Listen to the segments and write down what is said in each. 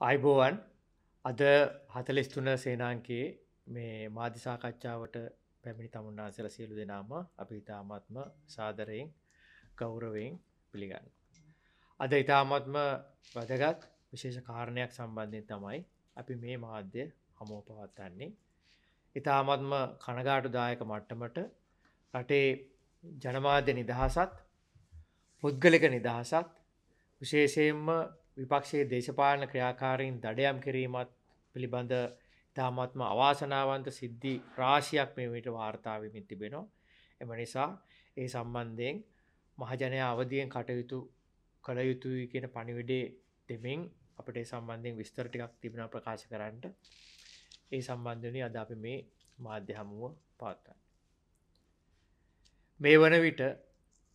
අයිබෝවන් අද හතලෙස්තුන සේනාන්කේ මේ මාධිසාකච්ඡාවට පැමිණි තමුන්නාසල සියලු දෙනාම අපි ඉතාමත්ම සාදරයෙන් ගෞරවෙන් පිළිගන්න. අද ඉතාමත්ම වැදගත් විශේෂ කාරණයක් සම්බන්ධයෙන් තමයි අපි මේ මාධ්‍ය හමෝ පවත්වන්නේ. ඉතාමත්ම කනගාටුදායක මට්ටමට රටේ ජනමාධ්‍ය නිදහසත් පුද්ගලික නිදහසත් විශේෂයෙන්ම විපක්ෂයේ දේශපාලන ක්‍රියාකාරීන් දඩයම් කිරීමත් පිළිබඳ ඉතාමත්ම අවාසනාවන්ත සිද්ධි රාශියක් මේමට වාර්තාවමින් තිබෙනවා. එම නිසා ඒ සම්බන්ධයෙන් මහජනය අවදියෙන් කටයුතු කළ යුතුයි කියන පණිවිඩේ දෙමින් අපට සම්බන්ධයෙන් විස්තරටිකක් තිබෙන ප්‍රකාශ කරන්නට ඒ සම්බන්ධනය අද අපි මේ මාධ්‍ය හමුව පවත්වන්න. මේ වන විට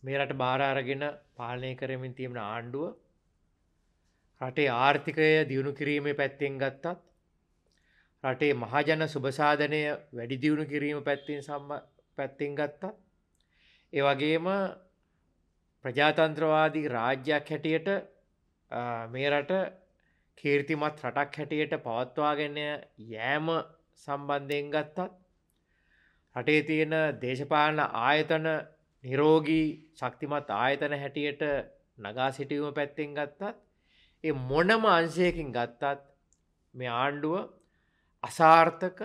මේ රට භාරාරගෙන පාලනය කරමින් තියෙන ආණ්ඩුව රටේ ආර්ථිකය දියුණු කිරීමේ පැත්තෙන් ගත්තත් රටේ මහජන සුභසාධනය වැඩි දියුණු කිරීම පැත්තිෙන් සම්ම පැත්තිෙන් ගත්තා. ඒ වගේම ප්‍රජාතන්ත්‍රවාදී රාජ්‍යයක් හැටියට මේ රට කීර්තිමත් රටක් හැටියට පවත්වාගෙන යෑම සම්බන්ධයෙන් ගත්තත් රටේ තියෙන දේශපාලන ආයතන නිරෝගී ශක්තිමත් ආයතන හැටියට නගා සිටීම පැත්තෙන් ගත්තත් ඒ මොනම අංශයකින් ගත්තත් මේ ආණ්ඩුව අසාර්ථක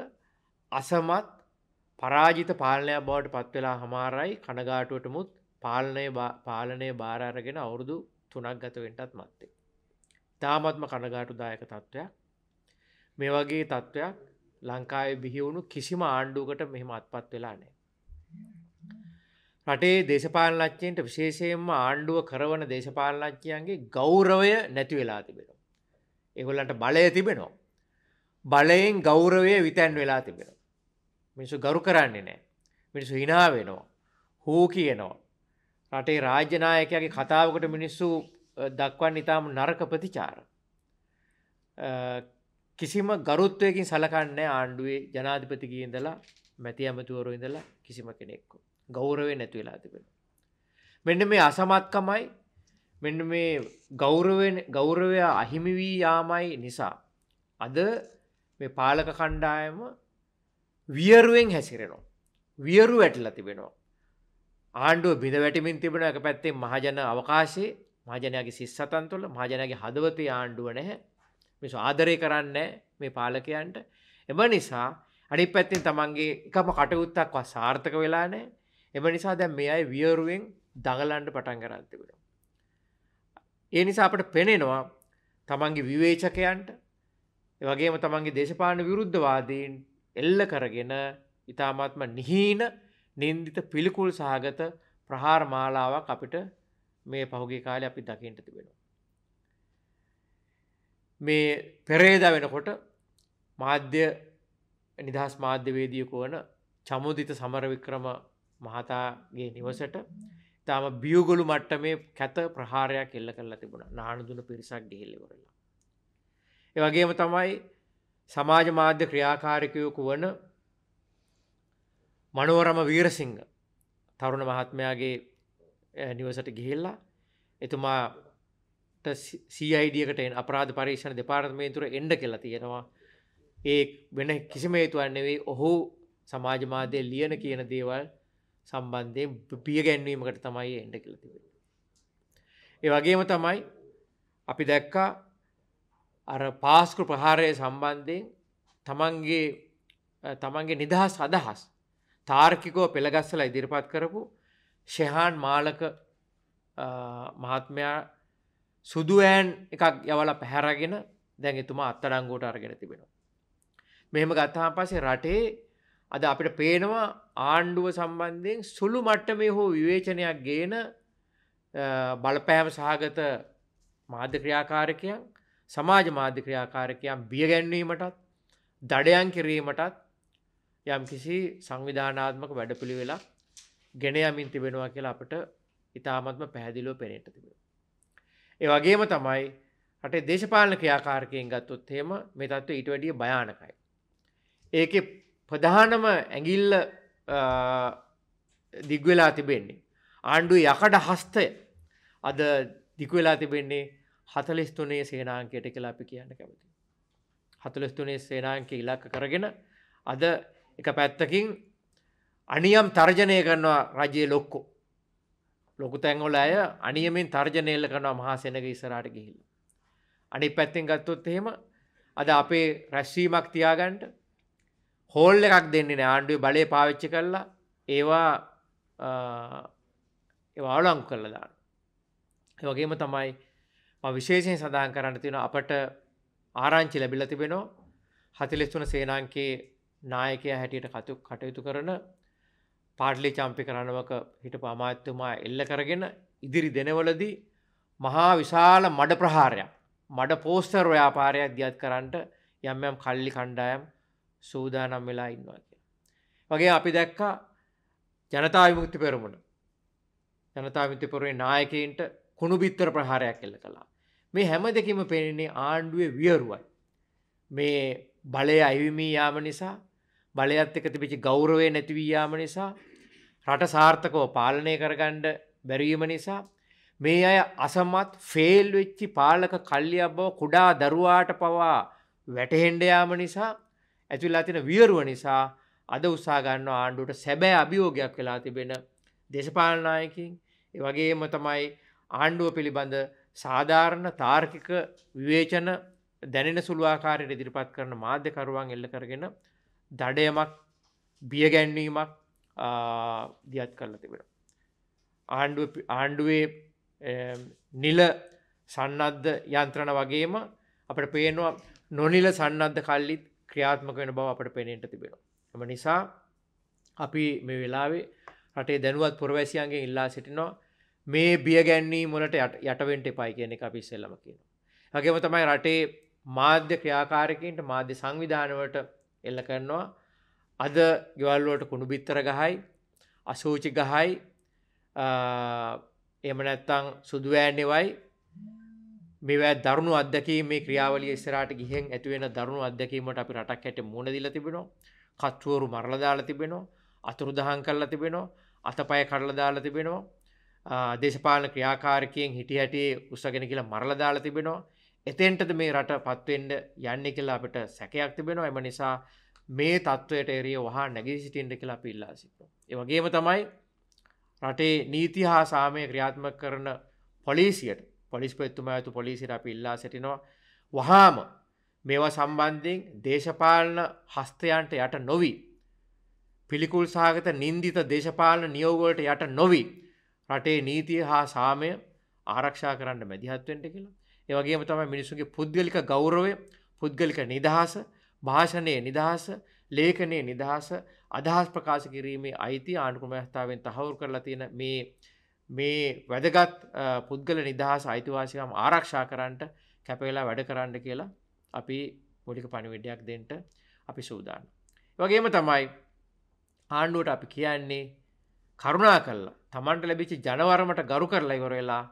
අසමත් පරාජිත පාලනයක් බවට පත්වෙලා හමාරයි කනගාටුවටමුත් පාලනය පාලනය භාරාරගෙන අවුරුදු තුනක් ගතවෙන්ටත් මත්තේ. තාමත්ම කනගාටුදායක තත්ත්වයක් මේ වගේ තත්ත්වයක් ලංකාවේ බිහිවුණු කිසිම ආණ්ඩුවකට මෙහෙම අත්පත් වෙලා නෑ. රටේ දේශපාලනච්චයන්ට විශේෂයෙන්ම ආණ්ඩුව කරවන දේශපාලනච්චයන්ගේ ගෞරවය නැති වෙලා තිබෙනවා. එගොල්ලන්ට බලය තිබෙනවා. බලයෙන් ගෞරවය විතැන් වෙලා තිබෙන. මිනිසු ගරු කරන්නේ නෑ. මිනිසු හිනා වෙනවා. හෝ කියනවා. රටේ රාජ්‍යනායකයාගේ කතාවකට මිනිස්සු දක්වන් ඉතාම නරක ප්‍රතිචාර. කිසිම ගරුත්වයකින් සලකන්නේ ආණ්ඩුවේ ජනාධිපතිගේ ඉඳලා මැති ඇමතුවරු ඉඳලා කිසිම කෙනෙක්කු. ගෞරවය නැති වෙලා තිබෙන. මෙන්න මේ අසමත්කමයි මෙන්න මේ ගෞරවය අහිමි වී යාමයි නිසා. අද මේ පාලක කණ්ඩායම වියරුවෙන් හැසිරෙනවා. වියරු වැටලා තිබෙනවා. ආණ්ඩුව බිඳ වැටිමින් තිබෙන එක පැත්තේ මහජන අවකාශයේ මහජනයාගේ සිස්සතන් තුළ මහජනගේ හදවතේ ආණ්ඩුව නැහැ මිස ආදරය කරන්න මේ පාලකයන්ට එම නිසා අනි පැත්තින් තමන්ගේ එකම කටයුත්තක් ව සාර්ථක වෙලා නෑ එම නිසා දැන් මේ අයි වියරුවෙන් දඟලන්ඩ පටන් කරන්තිබෙන. ඒ නිසා අපට පෙනෙනවා තමන්ගේ විවේචකයන්ට වගේම තමන්ගේ දේශපාන විරුද්ධවාදීන් එල්ල කරගෙන ඉතාමත්ම නිහීන නින්දිත පිළිකුල් සහගත ප්‍රහාර මාලාවක් අපිට මේ පහුගේ කාලය අපි දකිට තිබෙනවා. මේ පෙරේද වෙනකොට මාධ්‍ය නිදහස් මාධ්‍යවේදියකු වන චමුදිත සමරවික්‍රම මහතාගේ නිවසට තාම බියගොලු මට්ට මේ කැත ප්‍රහාරයක් එල්ල කරලා තිබුණ. නානදුන පිරිසක් ගිහිල්ලවරලා. ඒවගේම තමයි සමාජ මාධ්‍ය ක්‍රියාකාරිකයකු වන මනුවරම වීරසිංහ තරුණ මහත්මයාගේ නිවසට ගිහිල්ලා එතුමාට සයිඩියකට අපරාධ පරීක්ෂණ දෙපාර්තමේන්තුර එන්ඩ කියලා තියෙනවා. ඒ වෙන කිසිම හේතුවන් නෙවෙයි. ඔහු සමාජමාධ්‍ය ලියන කියන දේවල් සම්බන්ධය පිය ගැන්වීමකට තමයි එන්ඩ කලතිවේ. ඒ වගේම තමයි අපි දැක්කා අර පාස්කෘ ප්‍රහාරය සම්බන්ධයෙන් තමන්ගේ තමන්ගේ නිදහස් අදහස් තාර්කිකෝ පෙළගස්සල ඉදිරිපත් කරපු ශෙහාන් මාලක මහත්මයා සුදුවෑන් එකක් යවල පැහැරගෙන දැන් එතුමා අත්තඩංගෝට අරගෙන තිබෙනවා. මෙහෙම ගත්තාම පසේ රටේ අද අපිට පේනවා ආණ්ඩුව සම්බන්ධයෙන් සුළු මට්ටමේ හෝ විවේචනයක් ගේන බලපෑම සහගත මාධ්‍ය ක්‍රියාකාරකයන් සමාජ මාධ්‍ය ක්‍රියාකාරකයන් බියගැන්වීමටත් දඩයන් කිරීමටත් යම් කිසි සංවිධානාත්මක වැඩපිළි වෙලා ගෙන යමින් තිබෙනවා කියලා අපට ඉතාමත්ම පැහැදිලෝ පෙනෙට තිබෙන. ඒ වගේම තමයි රටේ දේශපාලන ක්‍රියාකාරකයෙන් ගත්තොත් හෙම මේ තත්ව ඊට වැඩිය භයානකයි. ඒක ප්‍රධානම ඇගිල්ල දිග්වෙලා තිබෙන්නේ. ආණ්ඩුව යකට හස්තය අද දිකුවෙලා තිබෙන්නේ හතලිස් තුනේ සේනාංකයට කියලා අපි කියන්න කැමති. හතුලස් තුනේ සේනාංක ඉලක්ක කරගෙන අද එක පැත්තකින් අනියම් තර්ජනය කරනවා රජයේ ලොක්කෝ ලොකු තැන්වල අය අනියමෙන් තර්ජනයල්ල කරනවා මහා සෙනග ඉස්සරට ගිහිල්ල. අනි පැත්තෙන් ගත්තොත් එහෙම අද අපේ රැස්වීමක් තියාගන්ට හෝල් එකක් දෙන්නේ ආණ්ඩුව බලය පාවිච්චි කරලා ඒවා ඒවාලං කරල දාන්න. වගේම තමයි විශේෂයෙන් සඳහන් කරන්න තියෙන අපට ආරංචි ලැබිල තිබෙනවා හතිලෙස්තුන සේනාන්කේ නායකය හැටියට කතු කටයුතු කරන පාටලි චම්පි කරනවක හිට පමාත්තුමා එල්ල කරගෙන ඉදිරි දෙනවලදී මහා විශාල මඩ ප්‍රහාරයක් මඩ පෝස්තර් ව්‍යාපාරයක් දියත් කරන්නට යම් යම් කල්ලි කණ්ඩායම් සූදානම් වෙලා ඉන්නවා කිය. වගේ අපි දැක්කා ජනතා විමුක්ති පෙරමුණ ජනතා විමුක්තිපුරේ නායකයින්ට කුණු බිත්තර ප්‍රහාරයක් එල්ල කළා. මේ හැම දෙකම පෙනෙන්නේ ආණ්ඩුවේ වියරුවයි. මේ බලය අයිවිමී යාම නිසා බලයත් එක තිබිචි ගෞරවය නැතිවී යාම නිසා රට සාර්ථකව පාලනය කරගණ්ඩ බැරීම නිසා මේ අය අසමත් ෆේල් වෙච්චි පාලක කල්ලියක් බව කුඩා දරුවාට පවා වැටහෙන්ඩයාම නිසා ඇතුල්ලා තින වියරුව නිසා අද උත්සාගන්න ආණ්ඩුවට සැබෑ අභියෝගයක් වෙලා තිබෙන දේශපාලනායකින් වගේම තමයි ආණ්ඩුව පිළිබඳ සාධාරණ තාර්කික විවේචන දැනෙන සුළුවාකාරයට ඉදිරිපත් කරන මාධ්‍යකරුවන් එල්ල කරගෙන දඩයමක් බියගැන්වීමක් දියත් කරලා තිබෙන. ආණ්ඩුව ආණ්ඩුවේ නිල සන්නද්ධ යන්ත්‍රණ වගේම අපට පේනවා නොනිල සන්නද්ධ කල්ලිත් ක්‍රියාත්මක වෙන බව අපට පෙනෙන්ට තිබෙන. එම නිසා අපි මේ වෙලාවේ රටේ දැනුවත් පුරවැසියන්ගේ ඉල්ලා සිටිනවා මේ බියගැන්නේ මොලට යටවෙන්ට එපයි කියන එක අපි ඉස්සෙල්ලම කියන. වගේම තමයි රටේ මාධ්‍ය ක්‍රියාකාරකන්ට මාධ්‍ය සංවිධානවට එල්ල කරනවා අද ගෙවල්ලුවට කුණු බිත්තර ගහයි අසූචි ගහයි එම නැත්තං සුදුවෑන්නෙවයි මෙවැ දරුණු අදකී මේ ක්‍රියාවලිය ඉස්සරට ගිහෙන් ඇතිවෙන දරුණු අදකීමට අපි රටක් හැට මුණ දිල තිබෙනවා. කත්වුවරු මරලදාලා තිබෙනවා. අතුරු දහන් කරලා තිබෙනවා. අතපය කරලදාලා තිබෙනවා. දේශපාලන ක්‍රියාකාරකයෙන් හිටි හැටියේ උස්සගෙන කියලා මරල දාලා තිබෙනවා. එතෙන්ටද මේ රට පත්වෙන්ඩ යන්න කියලා අපට සැකයක් තිබෙනවා. එම නිසා මේ තත්ත්වයට එරිය වහා නැගී සිටින්ට කියලා පිල්ලා සිට. ඒවගේම තමයි රටේ නීති හා සාමය ක්‍රියාත්මක කරන පොලිසියට පොලිස් පෙත්තුම ඇතු පොලිසිට අපි ඉල්ලා සිටිනවා. වහාම මේවා සම්බන්ධයෙන් දේශපාලන හස්තයන්ට යට නොවී. පිළිකුල් සාගත නින්දිත දේශපාලන නියෝගවලට යට නොවී. රටේ නීතිය හා සාමය ආරක්ෂා කරන්න මැදිහත්වෙන්ට කියලා. ඒවගේම තමයි මිනිසුගේ පුද්ගලික ගෞරවය පුද්ගලික නිදහස භාෂණය නිදහස ලේඛනය නිදහස අදහස් ප්‍රකාශ කිරීමේ අයිති ආණුකුමස්ථාවෙන් තහවුරු කරලා තියෙන මේ මේ වැදගත් පුද්ගල නිදහස් අයිතිවාසිකම් ආරක්ෂා කරන්නට කැපවෙලා වැඩ කරන්න කියලා අපි පොලික පණිවිඩයක් දෙන්ට අපි සූදාන. වගේම තමයි ආණ්ඩුවට අපි කියන්නේ කරුණා කල්ලා තමන්ට ලැබිචි ජනවරමට ගරු කරලා ඉවර වෙලා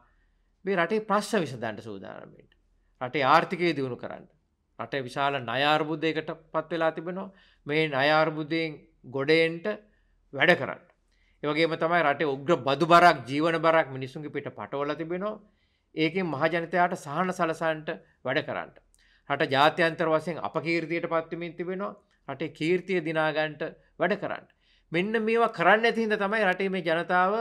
මේ රටේ ප්‍රශ්න විසඳන්ට සූදානමට රටේ ආර්ථිකය දියුණු කරන්න. රට විශාල නයාර්බුද්ධයකට පත් වෙලා තිබෙනවා. මේ නයාර්බුද්ධයෙන් ගොඩෙන්ට වැඩ කරන්න. ඒවගේම තමයි රට උග්‍ර බදු බරක් ජීවන බරක් මිනිසුන්ගේ පිට පටවල තිබෙනවා ඒකෙන් මහජනතයාට සහන සලසන්ට වැඩ කරන්න. රට ජාත්‍යන්තර වසයෙන් අප කීර්තියට පත්වමින් තිබෙනවා රටේ කීර්තිය දිනාගන්ට වැඩ කරන්න. මෙන්න මේවා කරන්න ඇතිහිද තමයි රටේ මේ ජනතාව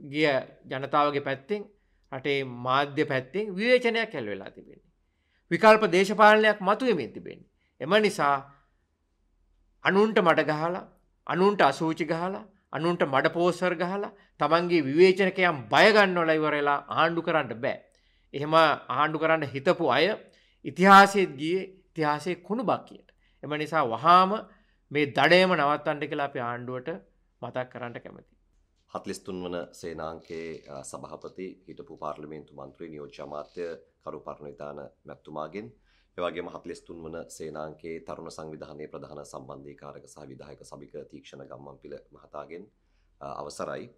ගිය ජනතාවගේ පැත්තෙන් රටේ මාධ්‍ය පැත්තෙන් විවේචනයක් කැල් වෙලා තිබෙන්නේ. විකල්ප දේශපාලනයක් මතුවමින් තිබෙන්නේ. එම නිසා අනුන්ට මට ගහලා අනුන්ට අසූචි ගහලා අනුන්ට මඩ පෝසර් ගහලා තමන්ගේ විවේචනකයම් බයගන්නවල ඉවරලා ආණ්ඩු කරන්න බෑ. එහෙම ආණ්ඩු කරන්න හිතපු අය ඉතිහාසයත් ගිය ඉතිහාසය කුණු බක්කියට. එම නිසා වහාම මේ දඩයම නවත්තන්ට කියලා අප ආණ්ඩුවට මතක් කරන්නට කැමති. හත්ලිස්තුන් වන සේනාංකේ සභහපති හිටපු පාර්ලිමේන්තු මන්ත්‍රී නියෝජ්‍ය අමාත්‍ය කරු පරණවිතාන මැත්තුමාගෙන් එවගේම හත්ලිස්තුන් වන සේනාංකේ තරුණ සංවිධානයේ ප්‍රධාන සම්බන්ධීකාරක සහ විධායක සභික තීක්ෂණ ගම්මන්පිල මහතාගෙන් අවසරයි.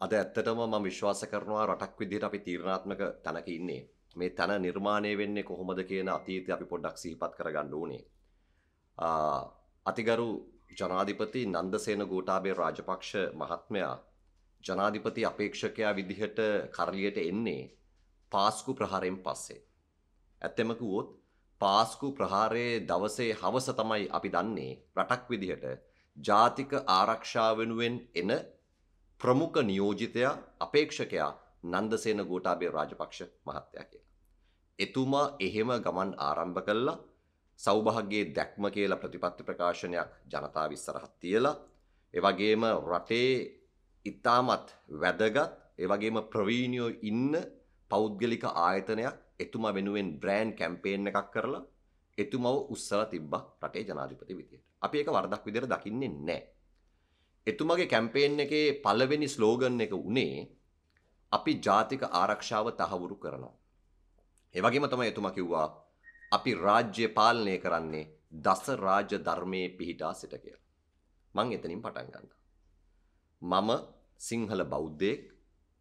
අද ඇත්තටම මම විශ්වාස කරනවා රටක් විදිහට අපි තීරණාත්මක තැනක ඉන්නේ. මේ තැන නිර්මාණය වෙන්නේ කොහොමද කියන අතීතය අපි පොඩ්ඩක් සිහිපත් කරගන්න ඕනේ. අතිගරු ජනාධිපති නන්දසේන ගෝටාබේ රාජපක්ෂ මහත්මයා ජනාධිපති අපේක්ෂකයා විදිහට කරලියට එන්නේ පාස්කු ප්‍රහාරයෙන් පස්සේ. ඇත්තෙම කිව්වොත් පාස්කු ප්‍රහාරයේ දවසේ හවස තමයි අපි දන්නේ රටක් විදිහට ජාතික ආරක්ෂා වෙනුවෙන් එන ප්‍රමුඛ නියෝජිතයා අපේක්ෂකයා නන්දසේන ගෝඨාභය රාජපක්ෂ මහත්තයා කියලා. එතුමා එහෙම ගමන් ආරම්භ කළා සෞභාග්‍යයේ දැක්ම කියලා ප්‍රතිපත්ති ප්‍රකාශනයක් ජනතාව ඉස්සරහට තියලා ඒ වගේම රටේ ඉතාමත් වැදගත් ඒ වගේම ප්‍රවීණයෝ ඉන්න පෞද්ගලික ආයතනයක් එතුමා වෙනුවෙන් බ්‍රෑන්ඩ් කැම්පේන් එකක් කරලා එතුමව උස්සලා තිබ්බා රටේ ජනාධිපති විදියට. අපි ඒක වරදක් විදියට දකින්නේ නැහැ. එතුමගේ කැම්පේන් එකේ පළවෙනි ස්ලෝගන් එක උනේ අපි ජාතික ආරක්ෂාව තහවුරු කරනවා. ඒ වගේම තමයි එතුමා කිව්වා අපි රාජ්‍ය පාලනය කරන්නේ දස රාජ ධර්මයේ පිහිටා සිට කියලා. මං එතනින් පටන් ගන්නවා. මම සිංහල බෞද්ධයෙක්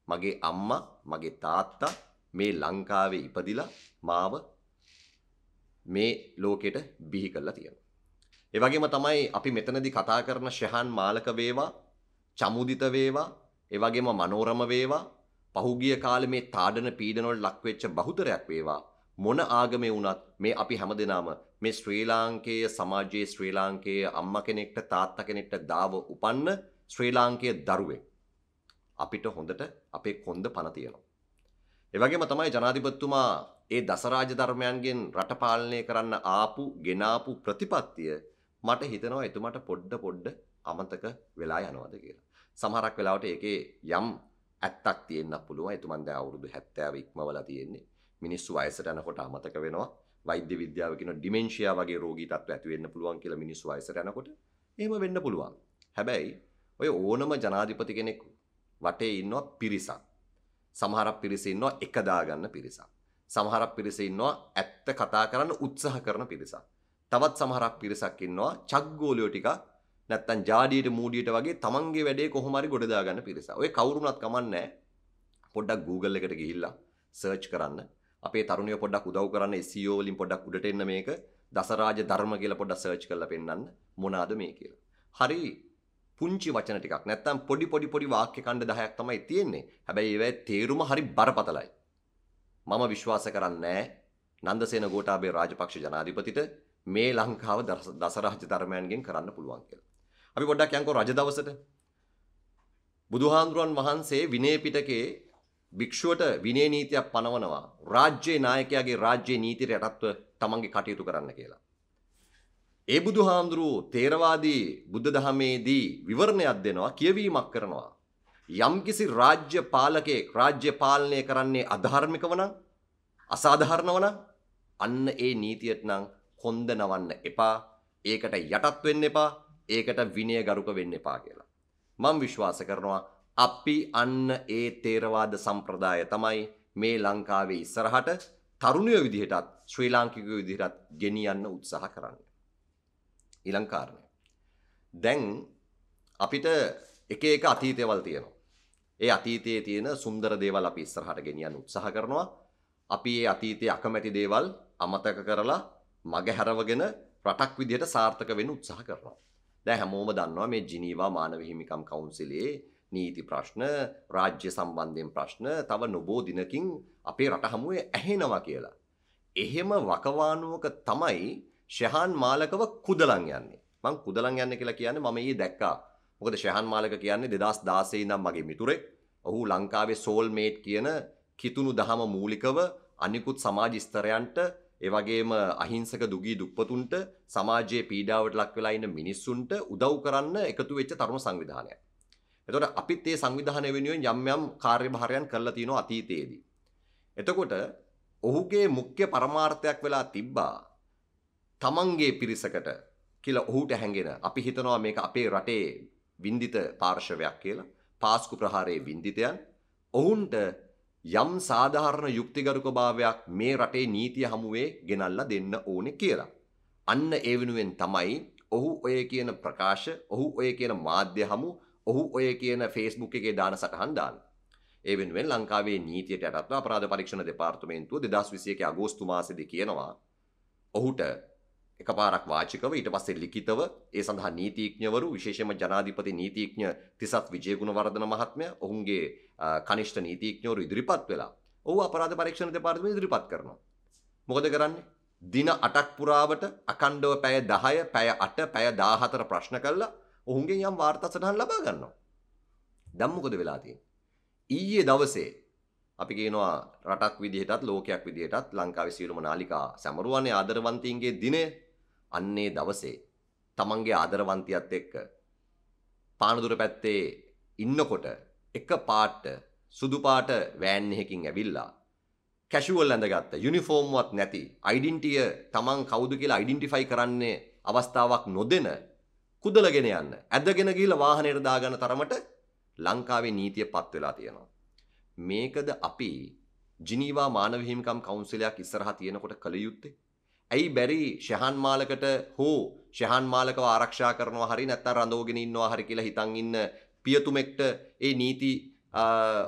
මගේ අම්මා මගේ තාත්තා මේ ලංකාවේ ඉපදිලා මාව මේ ලෝකෙට බිහි කරලා තියෙනවා. ඒ වගේම තමයි අපි මෙතනදී කතා කරන ශහන් මාලක වේවා, චමුදිත වේවා, ඒ වගේම මනෝරම වේවා, පහුගිය කාලේ මේ තාඩන පීඩන වලට ලක් වෙච්ච බහුතරයක් වේවා මොන ආගමේ වුණත් මේ අපි හැමදෙනාම මේ ශ්‍රී ලාංකේය සමාජයේ ශ්‍රී ලාංකේය අම්මා කෙනෙක්ට තාත්තා කෙනෙක්ට දාව උපන්න ශ්‍රී ලාංකේය දරුවෙක් අපිට හොඳට අපේ කොන්ද පණ තියෙනවා. ඒ වගේම තමයි ජනාධිපතිතුමා ඒ දසරාජ ධර්මයන්ගෙන් රට පාලනය කරන්න ආපු ගෙනාපු ප්‍රතිපත්තිය මට හිතනවා එතුමාට පොඩ්ඩ පොඩ්ඩ අමතක වෙලා යනවාද කියලා. සමහරක් වෙලාවට ඒකේ යම් ඇත්තක් තියෙන්න පුළුවන්. එතුමන් දැන් අවුරුදු 70 ඉක්මවලා තියෙන්නේ. මිනිස්සු වයසට යනකොට අමතක වෙනවා. වෛද්‍ය විද්‍යාව කියන ඩිමෙන්ෂියා වගේ රෝගී තත්ත්ව ඇති වෙන්න පුළුවන් කියලා මිනිස්සු වයසට යනකොට එහෙම වෙන්න පුළුවන්. හැබැයි ඔය ඕනම ජනාධිපති කෙනෙක් වටේ ඉන්නවා පිරිසක්. සමහරක් පිරිස ඉන්නවා එක දාගන්න පිරිසක්. සමහරක් පිරිස ඉන්නවා ඇත්ත කතා කරන්න උත්සාහ කරන පිරිසක්. තවත් සමහරක් පිරිසක් ඉන්නවා චග්ගෝලියෝ ටික නැත්තම් ජාඩියට මූඩියට වගේ තමන්ගේ වැඩේ කොහොම හරි ගොඩ දාගන්න පිරිස. ඔය කවුරුණත් කමන්නේ පොඩ්ඩක් Google එකට ගිහිල්ලා සර්ච් කරන්න. අපේ තරුණයෝ පොඩ්ඩක් උදව් කරන්න SEO වලින් පොඩ්ඩක් උඩට එන්න මේක දසරාජ ධර්ම කියලා පොඩ්ඩක් සර්ච් කරලා පෙන්නන්න මොනවාද මේ කියලා. හරි පුංචි වචන ටිකක් නැත්තම් පොඩි පොඩි පොඩි වාක්‍ය ඛණ්ඩ 10ක් තමයි තියෙන්නේ. හැබැයි ඒවැ තේරුම හරි බරපතලයි. මම විශ්වාස කරන්නේ නන්දසේන ගෝඨාභය රාජපක්ෂ ජනාධිපතිට මේ ලංකාව දසරාජ ධර්මයන්ගෙන් කරන්න පුළුවන් කියලා. අපි පොඩ්ඩක් යන්කෝ රජ දවසට බුදුහාඳුරන් වහන්සේ විනය පිටකේ භික්ෂුවට විනය නීතියක් පනවනවා රාජ්‍යයේ නායකයාගේ රාජ්‍යයේ නීතියට යටත්ව තමන්ගේ කටයුතු කරන්න කියලා. ඒ බුදුහාමුදුරුවෝ තේරවාදී බුද්ධ දහමේදී විවරණයක් දෙනවා කියවීමක් කරනවා. යම්කිසි රාජ්‍ය පාලකයෙක් රාජ්‍ය පාලනය කරන්නේ අධාර්මිකව නම් අසාධාරණව නම් අන්න ඒ නීතියට නම් කොන්ද නවන්න එපා. ඒකට යටත් වෙන්න එපා. ඒකට විනය ගරුක වෙන්න එපා කියලා. මම විශ්වාස කරනවා අපි අන්න ඒ තේරවාද සම්ප්‍රදාය තමයි මේ ලංකාවේ ඉස්සරහට තරුණයෝ විදිහටත් ශ්‍රී ලාංකිකයෝ විදිහටත් ගෙනියන්න උත්සාහ කරන්න. ඊළඟ කාරණය. දැන් අපිට එක එක අතීතයවල් තියෙනවා. ඒ අතීතයේ තියෙන සුන්දර දේවල් අපි ඉස්සරහට ගෙනියන්න උත්සාහ කරනවා. අපි ඒ අතීතයේ අකමැති දේවල් අමතක කරලා මග හැරවගෙන රටක් විදිහට සාර්ථක වෙන්න උත්සාහ කරනවා. දැන් හැමෝම දන්නවා මේ ජිනීවා මානව හිමිකම් කවුන්සිලේ නීති ප්‍රශ්න රාජ්‍ය සම්බන්ධයෙන් ප්‍රශ්න තව නොබෝ දිනකින් අපේ රට හමුවේ ඇහෙනවා කියලා. එහෙම වකවානුවක තමයි ශහන් මාලකව කුදලන් යන්නේ. මං කුදලන් යන්නේ කියලා කියන්නේ මම ඊයේ දැක්කා. මොකද ශහන් මාලක කියන්නේ 2016 ඉඳන් මගේ මිතුරෙක්. ඔහු ලංකාවේ සෝල්මේට් කියන කිතුණු දහම මූලිකව අනිකුත් සමාජ ස්තරයන්ට ඒ වගේම අහිංසක දුගී දුප්පතුන්ට සමාජයේ පීඩාවට ලක් වෙලා ඉන්න මිනිස්සුන්ට උදව් කරන්න එකතු වෙච්ච තරුණ සංවිධානයක්. එතකොට අපිත් මේ සංවිධානය වෙනුවෙන් යම් යම් කාර්යභාරයන් කරලා තියෙනවා අතීතයේදී. එතකොට ඔහුගේ මුඛ්‍ය පරමාර්ථයක් වෙලා තිබ්බා තමන්ගේ පිරිසකට කියලා ඔහුට හැඟෙන අපි හිතනවා මේක අපේ රටේ වින්දිත පාර්ශවයක් කියලා පාස්කු ප්‍රහාරයේ වින්දිතයන් ඔවුන්ට යම් සාධාරණ යුක්තිගරුක භාවයක් මේ රටේ නීතිය හමුවේ ගෙනල්ලා දෙන්න ඕනේ කියලා. අන්න ඒ වෙනුවෙන් තමයි ඔහු ඔය කියන ප්‍රකාශ ඔහු ඔය කියන මාධ්‍ය හමු ඔහු ඔය කියන ෆේස්බුක් එකේ දාන සටහන් දාන්න. ඒ වෙනුවෙන් ලංකාවේ නීතියට යටත්ව අපරාධ පරීක්ෂණ දෙපාර්තමේන්තුව 2021 අගෝස්තු මාසෙදී කියනවා ඔහුට එකපාරක් වාචිකව ඊට පස්සේ ලිඛිතව ඒ සඳහා නීතිඥවරු විශේෂයෙන්ම ජනාධිපති නීතිඥ තිසත් විජේගුණවර්ධන මහත්මයා ඔවුන්ගේ කනිෂ්ඨ නීතිඥවරු ඉදිරිපත් වෙලා ඔහු අපරාධ පරීක්ෂණ දෙපාර්තමේන්තුව ඉදිරිපත් කරනවා. මොකද කරන්නේ? දින 8ක් පුරාවට අකණ්ඩව පැය 10, පැය 8, පැය 14 ප්‍රශ්න කළා ඔහුගෙන් යම් වාර්තා සටහන් ලබා ගන්නවා. දැන් මොකද වෙලා තියෙන්නේ? ඊයේ දවසේ අපි කියනවා රටක් විදිහටත් ලෝකයක් විදිහටත් ලංකාවේ සියලුම නාලිකා සැමරුවනේ ආදරවන්තයින්ගේ දිනය අන්නේ දවසේ තමන්ගේ ආදරවන්තියත් එක්ක පානදුර පැත්තේ ඉන්නකොට එක පාට සුදු පාට වෑන් එකකින් ඇවිල්ලා කැෂුවල් ඇඳගත්ත යුනිෆෝම්වත් නැති අයිඩෙන්ටිය තමන් කවුද කියලා අයිඩෙන්ටිෆයි කරන්නේ අවස්ථාවක් නොදෙන කුදලගෙන යන්න ඇදගෙන ගිහිල්ලා වාහනයට දාගන්න තරමට ලංකාවේ නීතිය පත් වෙලා තියෙනවා. මේකද අපි ජිනීවා මානව හිමිකම් කවුන්සිලයක් ඉස්සරහා තියෙනකොට කළ යුත්තේ? ඇයි බැරි? ශහන් මාලකට හෝ ශහන් මාලකව ආරක්ෂා කරනවා හරි නැත්නම් රඳවගෙන ඉන්නවා හරි කියලා හිතන් ඉන්න පියතුමෙක්ට ඒ නීති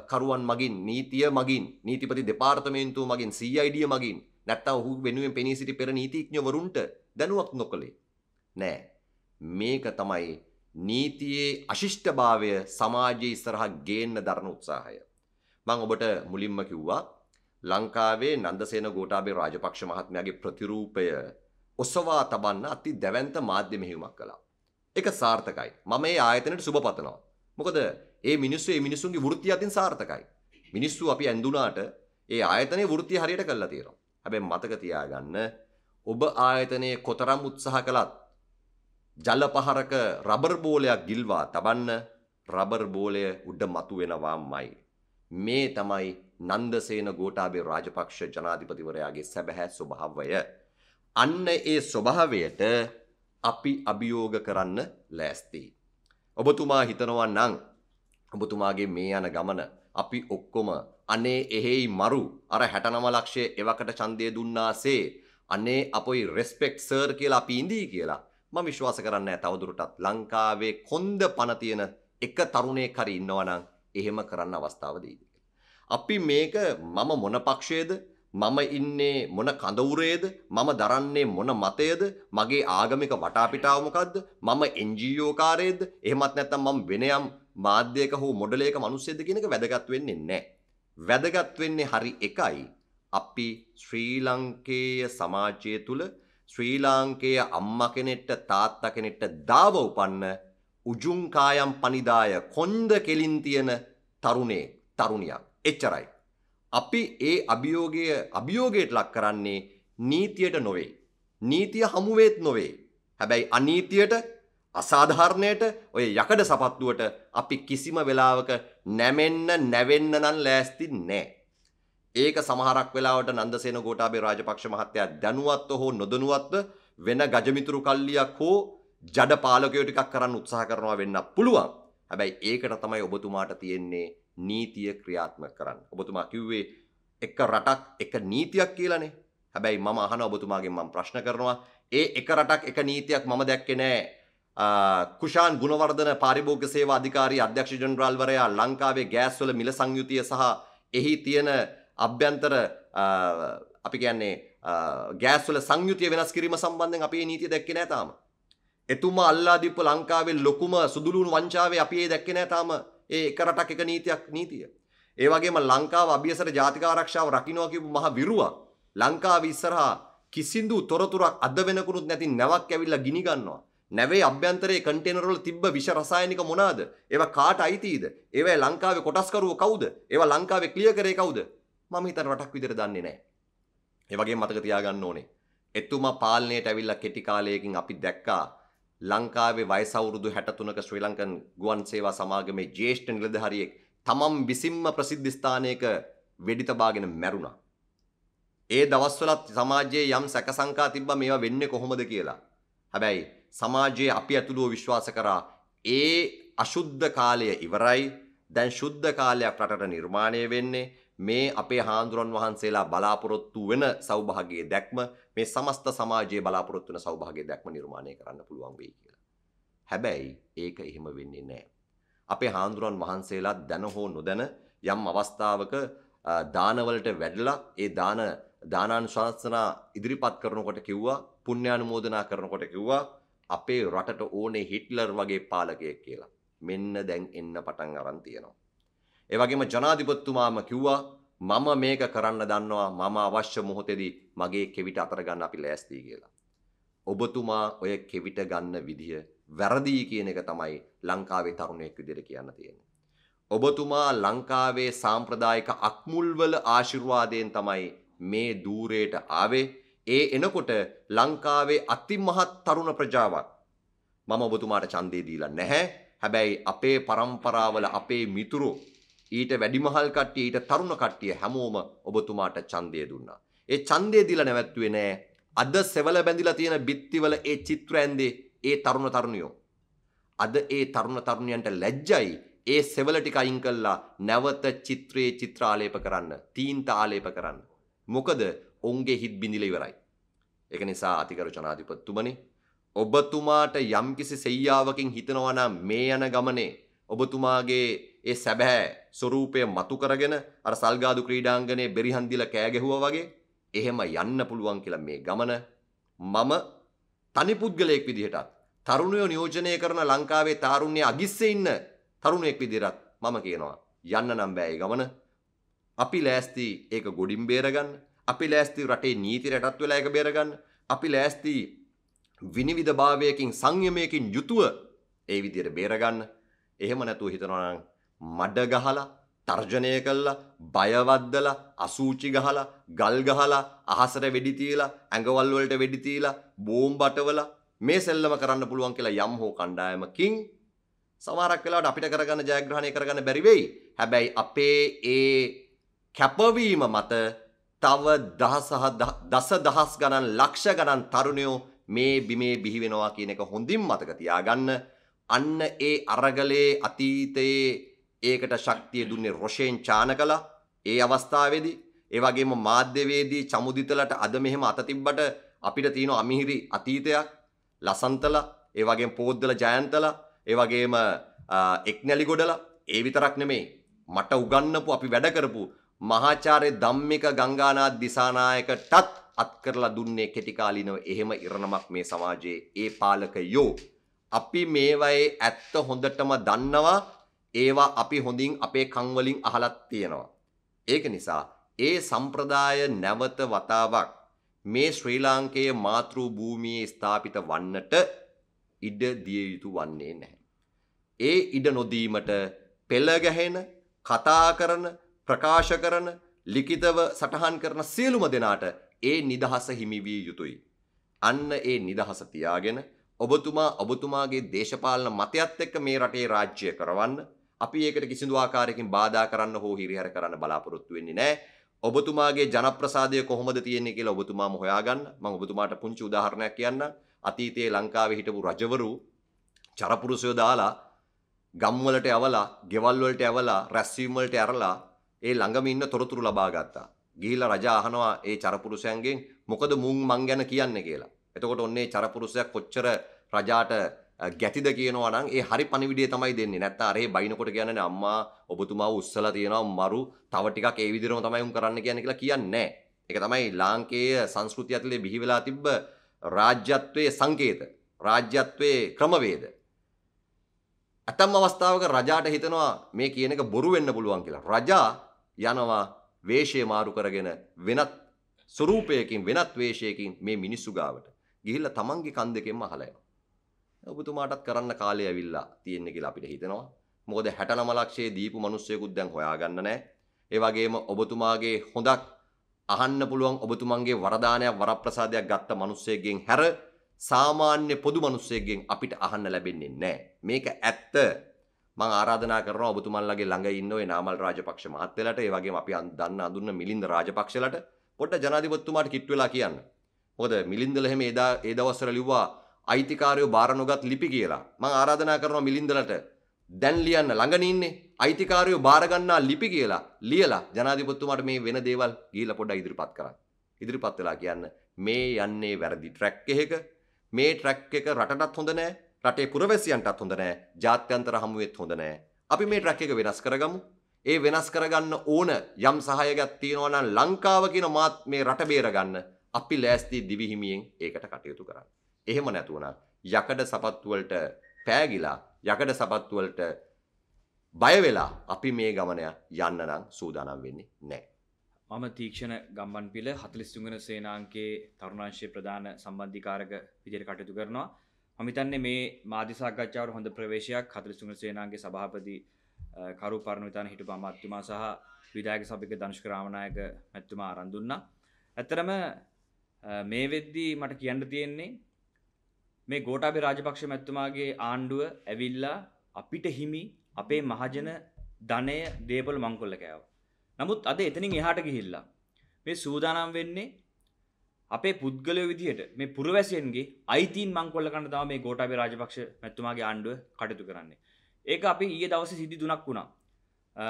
කරුවන් මගින් නීතිය මගින් නීතිපති දෙපාර්තමේන්තුව මගින් CID මගින් නැත්තම් ඔහු වෙනුවෙන් පෙනී සිටි පෙර නීතිඥවරුන්ට දැනුවක් නොකළේ නෑ. මේක තමයි නීතියේ අශිෂ්ටභාවය සමාජයේ ඉස්සරහා ගේන්න දරන උත්සාහය. මම ඔබට මුලින්ම කිව්වා ලංකාවේ නන්දසේන ගෝඨාභය රාජපක්ෂ මහත්මයාගේ ප්‍රතිරූපය ඔසවා තබන්න අති දැවැන්ත මාධ්‍ය මෙහෙයුමක් කළා. ඒක සාර්ථකයි. මම මේ ආයතනයට සුබ පතනවා. මොකද ඒ මිනිස්සු ඒ මිනිස්සුන්ගේ වෘත්තිය අතින් සාර්ථකයි. මිනිස්සු අපි ඇඳුනාට ඒ ආයතනයේ වෘත්තිය හරියට කළා තියෙනවා. හැබැයි මතක තියාගන්න ඔබ ආයතනයේ කොතරම් උත්සාහ කළත් ජල පහරක රබර් බෝලයක් ගිල්වා තබන්න රබර් බෝලය උඩ මතු වෙනවාමයි. මේ තමයි නන්දසේන ගෝඨාභය රාජපක්ෂ ජනාධිපතිවරයාගේ සැබෑ ස්වභාවය. අන්න ඒ ස්වභාවයට අපි අභියෝග කරන්න ලෑස්ති. ඔබතුමා හිතනවා නම් ඔබතුමාගේ මේ යන ගමන අපි ඔක්කොම අනේ එහෙයි මරු අර 69 ලක්ෂය එවකට ඡන්දය දුන්නාසේ අනේ අපොයි රෙස්පෙක්ට් සර් කියලා අපි ඉඳී කියලා මම විශ්වාස කරන්නේ තවදුරටත් ලංකාවේ කොන්ද පණ තියෙන එක තරුණයෙක් හරි ඉන්නවා නම් එහෙම කරන්න අවස්ථාව දෙයිද අපි මේක මම මොන පක්ෂයේද මම ඉන්නේ මොන කඳවුරේද මම දරන්නේ මොන මතයද මගේ ආගමික වටාපිටාව මොකද්ද මම NGO කාරයේද එහෙමත් නැත්නම් මම වෙනයම් මාධ්‍යයක හෝ මොඩලයක මිනිස්සෙක්ද කියන එක වැදගත් වෙන්නේ නැහැ. වැදගත් වෙන්නේ හරි එකයි අපි ශ්‍රී ලංකේය සමාජය තුල ශ්‍රී ලාංකේය අම්මා කෙනෙක්ට තාත්තා කෙනෙක්ට දාව උපන්න උජුං කායම් පනිදාය කොන්ද කෙලින් තියෙන තරුණේ තරුණියක් එච්චරයි. අපි ඒ අභියෝගය අභියෝගයට ලක් කරන්නේ නීතියට නොවේ. නීතිය හමුවේත් නොවේ. හැබැයි අනීතියට අසාධාරණයට ඔය යකඩ සපත්තුවට අපි කිසිම වෙලාවක නැමෙන්න නැවෙන්න නම් ලෑස්ති නෑ. ඒක සමහරක් වෙලාවට නන්දසේන ගෝඨාභය රාජපක්ෂ මහත්තයා දැනුවත්ව හෝ නොදැනුවත්ව වෙන ගජමිතුරු කල්ලියක් හෝ ජඩ පාලකයෝ ටිකක් කරන්න උත්සාහ කරනවා වෙන්න පුළුවන්. හැබැයි ඒකට තමයි ඔබතුමාට තියෙන්නේ නීතිය ක්‍රියාත්මක කරන්න. ඔබතුමා කිව්වේ එක රටක් එක නීතියක් කියලානේ. හැබැයි මම අහන ඔබතුමාගෙන් මම ප්‍රශ්න කරනවා ඒ එක රටක් එක නීතියක් මම දැක්කේ නෑ. කුෂාන් ගුණවර්ධන පාරිභෝගික සේවා අධිකාරී අධ්‍යක්ෂ ජනරාල්වරයා ලංකාවේ ගෑස් වල මිල සංයුතිය සහ එහි තියෙන අභ්‍යන්තර අපි කියන්නේ ගෑස් වල සංයුතිය වෙනස් කිරීම සම්බන්ධයෙන් අපි මේ නීතිය දැක්කේ නෑ තාම. එතුමා අල්ලා දීපු ලංකාවේ ලොකුම සුදුලුණු වංචාවේ අපි ඒ දැක්කේ නෑ තාම ඒ එක රටක් එක නීතියක් නීතිය. ඒ වගේම ලංකාව අභියසර ජාතික ආරක්ෂාව රකින්නවා කියපු මහ විරුවා ලංකාව ඉස්සරහා කිසිදු තොරතුරක් අද වෙනකුණුත් නැති නැවක් ඇවිල්ලා ගිනි ගන්නවා. නැවේ අභ්‍යන්තරයේ කන්ටේනර් වල තිබ්බ විෂ රසායනික මොනවාද? ඒවා කාට අයිතිද? ඒවා ලංකාවේ කොටස්කරුව කවුද? ඒවා ලංකාවේ ක්ලියර් කරේ කවුද? මම හිතන රටක් විදිහට දන්නේ නැහැ. ඒ වගේම මතක තියාගන්න ඕනේ. එතුමා පාලනයට ඇවිල්ලා කෙටි කාලයකින් අපි දැක්කා ලංකාවේ වයස අවුරුදු 63ක ශ්‍රී ලංකන් ගුවන් සේවා සමාගමේ ජ්‍යෙෂ්ඨ නිලධාරියෙක් තමන් විසින්ම ප්‍රසිද්ධ ස්ථානයක වෙඩි තබාගෙන මැරුණා. ඒ දවස්වලත් සමාජයේ යම් සැකසංකා තිබ්බා මේවා වෙන්නේ කොහොමද කියලා. හැබැයි සමාජයේ අපි ඇතුළුව විශ්වාස කරා ඒ අශුද්ධ කාලය ඉවරයි. දැන් ශුද්ධ කාලයක් රටට නිර්මාණය වෙන්නේ මේ අපේ හාන්දුරන් වහන්සේලා බලාපොරොත්තු වෙන සෞභාගයේ දැක්ම මේ සමස්ත සමාජයේ බලාපොරොත්තු වෙන සෞභාගයේ දැක්ම නිර්මාණය කරන්න පුළුවන් වෙයි කියලා. හැබැයි ඒක එහෙම වෙන්නේ නැහැ. අපේ හාන්දුරන් වහන්සේලා දැන හෝ නොදැන යම් අවස්ථාවක දානවලට වැඩලා ඒ දාන දානානුශාසනා ඉදිරිපත් කරනකොට කිව්වා පුණ්‍යානුමෝදනා කරනකොට කිව්වා අපේ රටට ඕනේ හිට්ලර් වගේ පාලකයෙක් කියලා. මෙන්න දැන් එන්න පටන් අරන් තියෙනවා. ඒ වගේම ජනාධිපතිතුමාම කිව්වා මම මේක කරන්න දන්නවා මම අවශ්‍ය මොහොතේදී මගේ කෙවිට අතර ගන්න අපි ලෑස්ති කියලා. ඔබතුමා ඔය කෙවිට ගන්න විදිය වැරදිී කියන එක තමයි ලංකාවේ තරුණයෙක් විදිහට කියන්න තියෙන්නේ. ඔබතුමා ලංකාවේ සාම්ප්‍රදායික අක්මුල්වල ආශිර්වාදයෙන් තමයි මේ දූරයට ආවේ ඒ එනකොට ලංකාවේ අතිමහත් තරුණ ප්‍රජාවක් මම ඔබතුමාට ඡන්දේ දීලා නැහැ. හැබැයි අපේ પરම්පරාවල අපේ මිතුරු ඊට වැඩිමහල් කට්ටිය ඊට තරුණ කට්ටිය හැමෝම ඔබතුමාට ඡන්දය දුන්නා. ඒ ඡන්දය දීලා නැවැත්තුවේ නෑ. අද සෙවල බැඳිලා තියෙන බිත්තිවල ඒ චිත්‍ර ඇන්දේ ඒ තරුණ තරුණියෝ. අද ඒ තරුණ තරුණියන්ට ලැජ්ජයි ඒ සෙවල ටික අයින් කළා නැවත චිත්‍රයේ චිත්‍ර ආලේප කරන්න, තීන්ත ආලේප කරන්න. මොකද ඔවුන්ගේ හිත් බිඳිලා ඉවරයි. ඒක නිසා අතිගරු ජනාධිපතිතුමනි ඔබතුමාට යම්කිසි සෙයියාවකින් හිතනවා නම් මේ යන ගමනේ ඔබතුමාගේ ඒ සැබෑ ස්වරූපය මතු කරගෙන අර සල්ගාදු ක්‍රීඩාංගනයේ බෙරිහන් දීලා කෑ ගැහුවා වගේ එහෙම යන්න පුළුවන් කියලා මේ ගමන මම තනි පුද්ගලයෙක් විදිහටත් තරුණයෝ නියෝජනය කරන ලංකාවේ තාරුණ්‍ය අගිස්සේ ඉන්න තරුණයෙක් විදිහටත් මම කියනවා යන්න නම් බෑ ඒ ගමන. අපි ලෑස්ති ඒක ගොඩින් බේරගන්න. අපි ලෑස්ති රටේ නීති රටත් වෙලා ඒක බේරගන්න. අපි ලෑස්ති විනිවිධ භාවයකින් සංයමයකින් යුතුව ඒ විදියට බේරගන්න. එහෙම නැතුව හිතනවා නම් මඩ ගහලා තර්ජනය කළා බයවද්දලා අසූචි ගහලා ගල් ගහලා අහසට වෙඩි තියලා ඇඟවල් වලට වෙඩි තියලා බෝම්බ අටවලා මේ සෙල්ලම කරන්න පුළුවන් කියලා යම් හෝ කණ්ඩායමකින් සමහරක් වෙලාවට අපිට කරගන්න ජයග්‍රහණය කරගන්න බැරි වෙයි. හැබැයි අපේ ඒ කැපවීම මත තව දහසහ දස දහස් ගණන් ලක්ෂ ගණන් තරුණයෝ මේ බිමේ බිහි වෙනවා කියන එක හොඳින් මතක තියාගන්න. අන්න ඒ අරගලේ අතීතයේ ඒකට ශක්තිය දුන්නේ රොෂයෙන් චානකලා ඒ අවස්ථාවේදී. ඒ වගේම මාධ්‍යවේදී චමුදිතලට අද මෙහෙම අත තිබ්බට අපිට තියෙන අමිහිරි අතීතයක්. ලසන්තලා ඒ වගේම පෝද්දල ජයන්තලා ඒ වගේම එක්නැලි ගොඩලා ඒ විතරක් නෙමෙයි. මට උගන්නපු අපි වැඩ කරපු මහාචාර්ය ධම්මික ගංගානාත් දිසානායකටත් අත් කරලා දුන්නේ කෙටි කාලිනව. එහෙම ඉරණමක් මේ සමාජයේ. ඒ පාලකයෝ අපි මේවයේ ඇත්ත හොඳටම දන්නවා ඒවා අපි හොඳින් අපේ කන් වලින් අහලත් තියෙනවා ඒක නිසා ඒ සම්ප්‍රදාය නැවත වතාවක් මේ ශ්‍රී ලාංකේය මාතෘ භූමියේ ස්ථාපිත වන්නට ඉඩ දිය යුතු වන්නේ නැහැ ඒ ඉඩ නොදීමට පෙළ ගැහෙන කතා කරන ප්‍රකාශ කරන ලිඛිතව සටහන් කරන සියලුම දෙනාට ඒ නිදහස හිමි විය යුතුයි. අන්න ඒ නිදහස තියාගෙන ඔබතුමා ඔබතුමාගේ දේශපාලන මතයත් එක්ක මේ රටේ රාජ්‍ය කරවන්න අපි ඒකට කිසිදු ආකාරයකින් බාධා කරන්න හෝ හිරිහැර කරන්න බලාපොරොත්තු වෙන්නේ නැහැ. ඔබතුමාගේ ජනප්‍රසාදය කොහොමද තියෙන්නේ කියලා ඔබතුමාම හොයාගන්න. මම ඔබතුමාට පුංචි උදාහරණයක් කියන්නම්. අතීතයේ ලංකාවේ හිටපු රජවරු චරපුරුෂයෝ දාලා ගම්වලට යවලා, ගෙවල් වලට යවලා, රැස්වීම් වලට ඇරලා ඒ ළඟම ඉන්න තොරතුරු ලබා ගත්තා. ගිහිල්ලා රජා අහනවා ඒ චරපුරුෂයන්ගෙන් මොකද මුන් මං ගැන කියන්නේ කියලා. එතකොට ඔන්නේ චරපුරුෂයා කොච්චර රජාට ගැතිද කියනවා නම් ඒ හරි පණිවිඩය තමයි දෙන්නේ. නැත්නම් අරේ බයිනකොට කියන්නේ අම්මා ඔබතුමාව උස්සලා තියෙනවා මරු තව ටිකක් ඒ විදිහටම තමයි උන් කරන්න කියන්නේ කියලා කියන්නේ නැහැ. ඒක තමයි ලාංකේය සංස්කෘතිය ඇතුලේ බිහි වෙලා තිබ්බ රාජ්‍යත්වයේ සංකේත. රාජ්‍යත්වයේ ක්‍රමවේද. ඇතම් අවස්ථාවක රජාට හිතනවා මේ කියන එක බොරු වෙන්න පුළුවන් කියලා. රජා යනවා වේශය මාරු කරගෙන වෙනත් ස්වරූපයකින් වෙනත් වේශයකින් මේ මිනිස්සු ගාවට ගිහිල්ලා තමන්ගේ කන් දෙකෙන්ම අහලා යනවා. ඔබතුමාටත් කරන්න කාලය ඇවිල්ලා තියෙන්නේ කියලා අපිට හිතෙනවා. මොකද 69 ලක්ෂයේ දීපු මිනිස්සෙකුත් දැන් හොයාගන්න නැහැ. ඒ වගේම ඔබතුමාගේ හොඳක් අහන්න පුළුවන් ඔබතුමන්ගේ වරදානයක් වරප්‍රසාදයක් ගත්ත මිනිස්සෙක්ගෙන් හැර සාමාන්‍ය පොදු මිනිස්සෙක්ගෙන් අපිට අහන්න ලැබෙන්නේ නැහැ. මේක ඇත්ත. මම ආරාධනා කරනවා ඔබතුමන්ලගේ ළඟ ඉන්න ඔය නාමල් රාජපක්ෂ මහත්තයලට ඒ වගේම අපි දන්න අඳුන්න මිලින්ද රාජපක්ෂලට පොඩ්ඩ ජනාධිපතිතුමාට කිට්ටු වෙලා කියන්න. මොකද මිලින්දල එහෙම එදා ඒ දවස්වල ලිව්වා අයිතිකාරයෝ බාර නොගත් ලිපි කියලා. මම ආරාධනා කරනවා මිලින්දලට දැන් ලියන්න ළඟන ඉන්නේ අයිතිකාරයෝ බාර ගන්නා ලිපි කියලා ලියලා ජනාධිපතිතුමාට මේ වෙන දේවල් ගිහිල්ලා පොඩ්ඩක් ඉදිරිපත් කරන්න. ඉදිරිපත් වෙලා කියන්න මේ යන්නේ වැරදි ට්‍රැක් එකක. මේ ට්‍රැක් එක රටටත් හොඳ නෑ රටේ පුරවැසියන්ටත් හොඳ නෑ ජාත්‍යන්තර හමුවෙත් හොඳ නෑ. අපි මේ ට්‍රැක් එක වෙනස් කරගමු. ඒ වෙනස් කරගන්න ඕන යම් සහයගත් තියෙනවා නම් ලංකාව කියන මාත් මේ රට බේරගන්න. අපි ලෑස්ති දිවිහිමියෙන් ඒකට කටයුතු කරන්න. එහෙම නැතුව නම් යකඩ සපත්තු වලට පෑගිලා යකඩ සපත්තු වලට බය වෙලා අපි මේ ගමන යන්න නම් සූදානම් වෙන්නේ නැහැ. මම තීක්ෂණ ගම්බන් පිල හතලිස්තුගන සේනාන්ගේ තරුණංශය ප්‍රධාන සම්බන්ධිකාරක විදියට කටයුතු කරනවා මමිතන්නේ මේ මාධිසාකච්ඡාවට හොඳ ප්‍රවේශයක් හතලිස්තුගන සේනාන්ගේ සභාපති කරු පරණවිතාන හිටු අමාත්‍යමා සහ විදායක සභික දනුෂ්කරාමණයක මැත්තුමා අරන්දුන්න ඇත්තරම මේ වෙද්දී මට කියන්න තියෙන්නේ මේ ගෝටාබේ රාජපක්ෂ මැත්තුමාගේ ආණ්ඩුව ඇවිල්ලා අපිට හිමි අපේ මහජන ධනය දේපල මංකොල්ල කෑව නමුත් අද එතනින් එහාට ගිහිල්ලා මේ සූදානම් වෙන්නේ අපේ පුද්ගලය විදිහට මේ පුරවැසියන්ගේ අයිතීන් මංකොල්ල කන්න තම මේ ගෝටාබේ රාජපක්ෂ මැත්තුමාගේ ආණ්ඩුව කටයුතු කරන්නේ. ඒක අපි ඊයේ දවස සිදි තුනක් වුණා.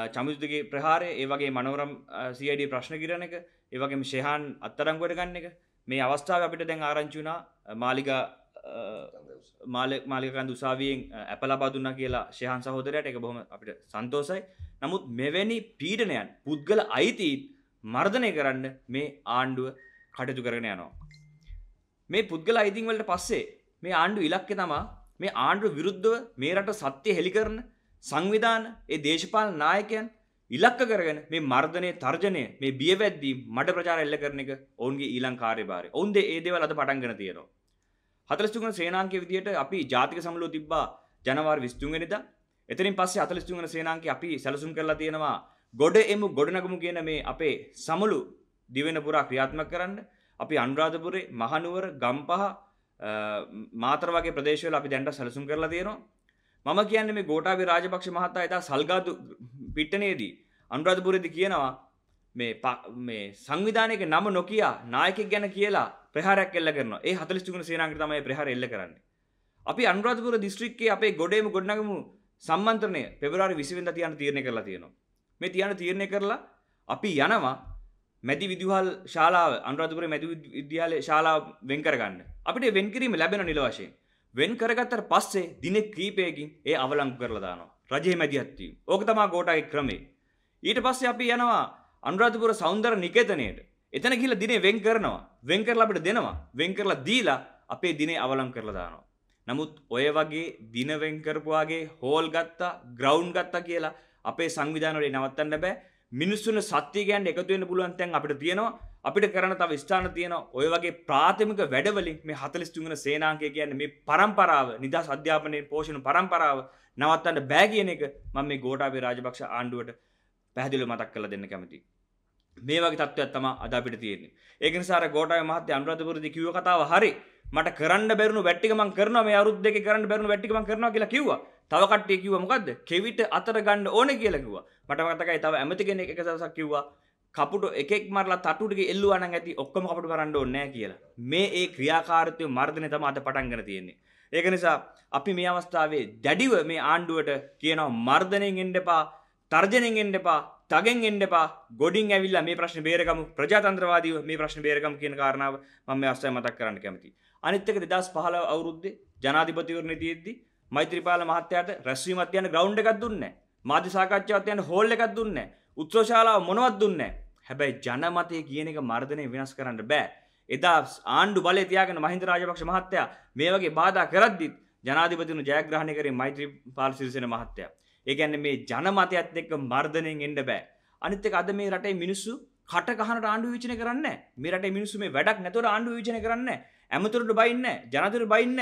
චමුස්දගේ ප්‍රහාරය ඒවගේ මනවරම් සියඩ ප්‍රශ්න කිරණ එක ඒවගේ ශයහන් අත්තරංගොට ගන්න එක මේ අවස්ථාව අපිට දැන් ආරංචුනා මාලික මාලිකන් දුසාවියෙන් ඇප ලබාදුන්න කියලා ශයහන් සහෝදරයට එක බොහම අපිට සන්තෝසයි නමුත් මෙවැනි පීඩනයන් පුද්ගල අයිතිීත් මර්ධනය කරන්න මේ ආණ්ඩුව කටයුතු කරන යනවා. මේ පුද්ගල අයිතිංවලට පස්සේ මේ ආණ්ඩු ඉලක්ක තමා මේ ආණ්ඩු විරුද්ධව මේ රට සත්‍යය හෙළි කරන සංවිධාන ඒ දේශපාල නායකයන් ඉලක්ක කරගෙන මේ මර්ධනය තර්ජනය මේ බියවැද්දී මට ප්‍රචාර එල්ල කරන එක ඔවුන්ගේ ඊලං කාර්යභාරය. ඔවුන්ද ඒ දේවල් අද පටන්ගෙන තියෙනවා. හතරස්තුගන සේනාංක විදියට අපි ජාතික සමලෝ තිබ්බා ජනවාර් විස්තුන්ගෙනදා එතරින් පස්සේ අතලිස්තුවන සේනාංක අපි සැලසුම් කරලා තියෙනවා ගොඩ එමු ගොඩනගමු කියන මේ අපේ සමුළු දිවෙන පුරා ක්‍රියාත්ම කරන්න. අපි අන්රාධපුරේ මහනුවර ගම්පහ මාතර වගේ ප්‍රදේශවල අපි දැන්ට සැලසුම් කරලා තියෙනවා. මම කියන්න මේ ගෝටාවි රාජපක්ෂ මහත්තා එතා සල්ගාදු පිට්ටනේදී අන්රාධපුරදි කියනවා මේ මේ සංවිධානයක නම නොකියා නායකෙක් ගැන කියලා ප්‍රහාරයක් එල්ල කරන ඒ හතලිස්තුගන සේනාංක තමයි ප්‍රහාර එල්ල කරන්නේ අපි අන්රාධපුර දිස්ත්‍රික්කේ අපේ ගොඩේම ගොඩනගමු සම්මන්ත්‍රණය පෙබරවාරි විසිවෙන්ද තියන තීරණය කරලා තියෙනවා. මේ තියන තීරණය කරලා අපි යනවා මැති විදුහල් ශාලාව අනුරාධපුර මැති විද්‍යාල ශාලාව වෙන් කරගන්න. අපිට වෙන් කිරීම ලැබෙන නිල වශයෙන්. වෙන් කරගත්තට පස්සේ දින කීපයකින් ඒ අවලංගු කරලා දානවා. රජයේ මැදිහත්වීම. ඕක තමා ගෝටාගේ ක්‍රමේ. ඊට පස්සේ අපි යනවා අනුරාධපුර සෞන්දර්ය නිකේතනයට. එතන ගිහිල්ලා දිනේ වෙන් කරනවා. වෙන් කරලා අපිට දෙනවා. වෙන් කරලා දීලා අපේ දිනේ අවලංගු කරලා දානවා. නමුත් ඔය වගේ දිනවෙන් කරපුවාගේ හෝල් ගත්තා ග්‍රවුන්් ගත්තා කියලා අපේ සංවිධානවලේ නවත්තන්න බෑ මිනිස්සුන සත්‍යය ගැන්ට එකතුවෙන්න පුළුවන් තැන් අපිට තියෙනවා අපිට කරන තව ස්ථාන තියෙන ඔය වගේ ප්‍රාථමික වැඩවලින් මේ හතලිස්තුගෙන සේනාංකය කියන්න මේ පරම්පරාව නිදා අධ්‍යාපනය පෝෂණ පරම්පරාව නවත්තන්න බෑ කියන එක මම මේ ගෝටාවේ රාජපක්ෂ ආණ්ඩුවට පැහදිල මතක් කළ දෙන්න කැමති. මේ වගේ තත්ත්වයක් තම අද අපිට තියෙන්නේ ඒක නිසාර ගෝටාව මහත්‍ය අනුරාධපුරදී කිව්ව කතාව හරි මට කරන්න බැරුණු වැට්ටික මං කරනවා මේ අවුරුදු දෙකේ කරන්න බැරුණු වැට්ටික මං කරනවා කියලා කිව්වා. තව කට්ටිය කිව්වා මොකද්ද? කෙවිට අතර ගන්න ඕනේ කියලා කිව්වා. මට මතකයි තව ඇමති කෙනෙක් එක දවසක් කිව්වා කපුටු එකෙක් මරලා තටු ටික එල්ලුවා නම් ඇති ඔක්කොම කපුටු මරන්න ඕනේ නැහැ කියලා. මේ ඒ ක්‍රියාකාරීත්වය මර්ධනය තමයි අද පටන් ගන්න තියෙන්නේ. ඒක නිසා අපි මේ අවස්ථාවේ දැඩිව මේ ආණ්ඩුවට කියනවා මර්ධනයෙන් එන්න එපා, තර්ජනයෙන් එන්න එපා, තගෙන් එන්න එපා, ගොඩින් ඇවිල්ලා මේ ප්‍රශ්නේ බේරගමු, ප්‍රජාතන්ත්‍රවාදීව මේ ප්‍රශ්නේ බේරගමු කියන කාරණාව මම මේ අවස්ථාවේ මතක් කරන්න කැමතියි. අනිත්තක දෙදස් පහල අවුරුද්දේ ජනාධිපතිවරණ තියද්දි මෛත්‍රපාල මහත්තයට රැස්වීමත් යන ග්‍රවන්් එකක් දුන්න මාධ්‍ය සාකච්ඡාවත් යන හෝල් එකක් දුන්න උත්‍රෝශාලාව මොනවත් දුන්න හැබැයි ජනමතය කියන එක මර්ධනය වෙනස් කරන්න බෑ. එදා ආණ්ඩු බල තියාගෙන මහින්ද රාජපක්ෂ මහත්තයා මේ වගේ බාධා කරද්දිත් ජනාධිපතිනු ජයග්‍රහණය කරේ මෛත්‍රී පාල සිරිසෙන මහත්තයා. ඒගැන්න මේ ජනමතයත් එක්ක මර්ධනයෙන් එන්න බෑ. අනිත්තක අද මේ රටේ මිනිස්සු කට කහනට ආණ්ඩු විචන කරන්න මේ රටේ මිනිස්සු මේ වැඩක් නැතුවට ආණ්ඩු විචන කරන්න ඇමතුරට බයින්න ජනතුර බයින්න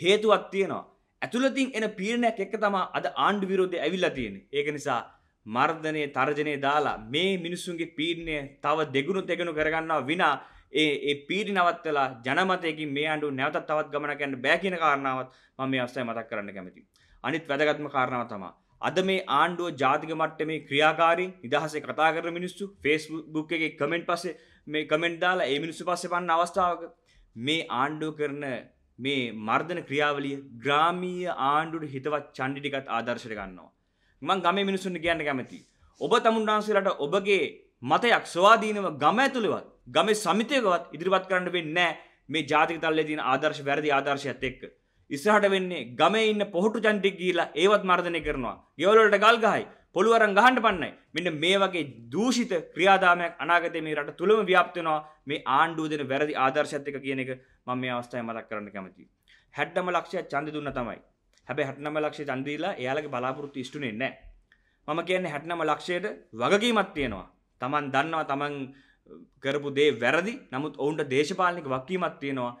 හේතුවත් තියෙනවා. ඇතුළතින් එන පීරණයක් එක්ක තමා අද ආණ්ඩු විරෝධය ඇවිල්ලා තියෙන. ඒක නිසා මර්ධනය තර්ජනය දාලා මේ මිනිස්සුන්ගේ පීරණය තව දෙගුණු දෙගුණු කරගන්නවා විනා ඒ ඒ පීරි නවත්තලා ජනමතයකින් මේ අන්ඩු නැවතත් තවත් ගමනක් යන්න බෑ කියන කාරණාවත් මම මේ අවස්ථාවේ මතක් කරන්න කැමතියි. අනිත් වැදගත්ම කාරණාව තමයි අද මේ ආණ්ඩුව ජාතික මට්ටමේ ක්‍රියාකාරී නිදහසේ කතා කරන මිනිස්සු ෆේස්බුක් එකේ කමෙන්ට් පස්සේ මේ කමෙන්ට් දාලා ඒ මිනිස්සු පස්සේ පන්න අවස්ථාවක මේ ආණ්ඩුව කරන මේ මර්ධන ක්‍රියාවලිය ග්‍රාමීය ආණ්ඩුවට හිතවත් චණ්ඩිටිකත් ආදර්ශයට ගන්නවා. මං ගමේ මිනිසුන්ට කියන්න කැමති. ඔබ තමුන්නාන්සේලට ඔබගේ මතයක් ස්වාධීනව ගම ඇතුළෙවත් ගම සමිතයකවත් ඉදිරිපත් කරන්න වෙන්නේ මේ ජාතික තල්ලේ තියෙන ආදර්ශ වැරදි ආදර්ශයත් එක්ක. ඉස්සරහට වෙන්නේ ගමේ ඉන්න පොහොටු චන්ටික් ගිහිලා ඒවත් මර්ධනය කරනවා. ගෙවල් වලට ගල් ගහයි. පොළුවරන් ගහන්න පන්නයි මෙන්න මේ වගේ දූෂිත ක්‍රියාදාමයක් අනාගතය මේ රට තුළම ව්‍යාප්තනවා මේ ආණ්ඩුව දෙන වැරදි ආදර්ශත්ක කියන එක මම මේ අවස්ථාව මතක් කරන්න කැමති. හැට්ටම ලක්ෂය චන්ද දුන්න තමයි හැබැ හැටනම ලක්ෂය චන්දීලා එයාලගේ බලාපොරොත්තු ඉස්ටුනේ නෑ මම කියන්නේ හැටනම ලක්ෂයට වගකීමත් තියෙනවා තමන් දන්නවා තමන් කරපු දේ වැරදි නමුත් ඔවුන්ට දේශපාලනික වක්කීමක් තියෙනවා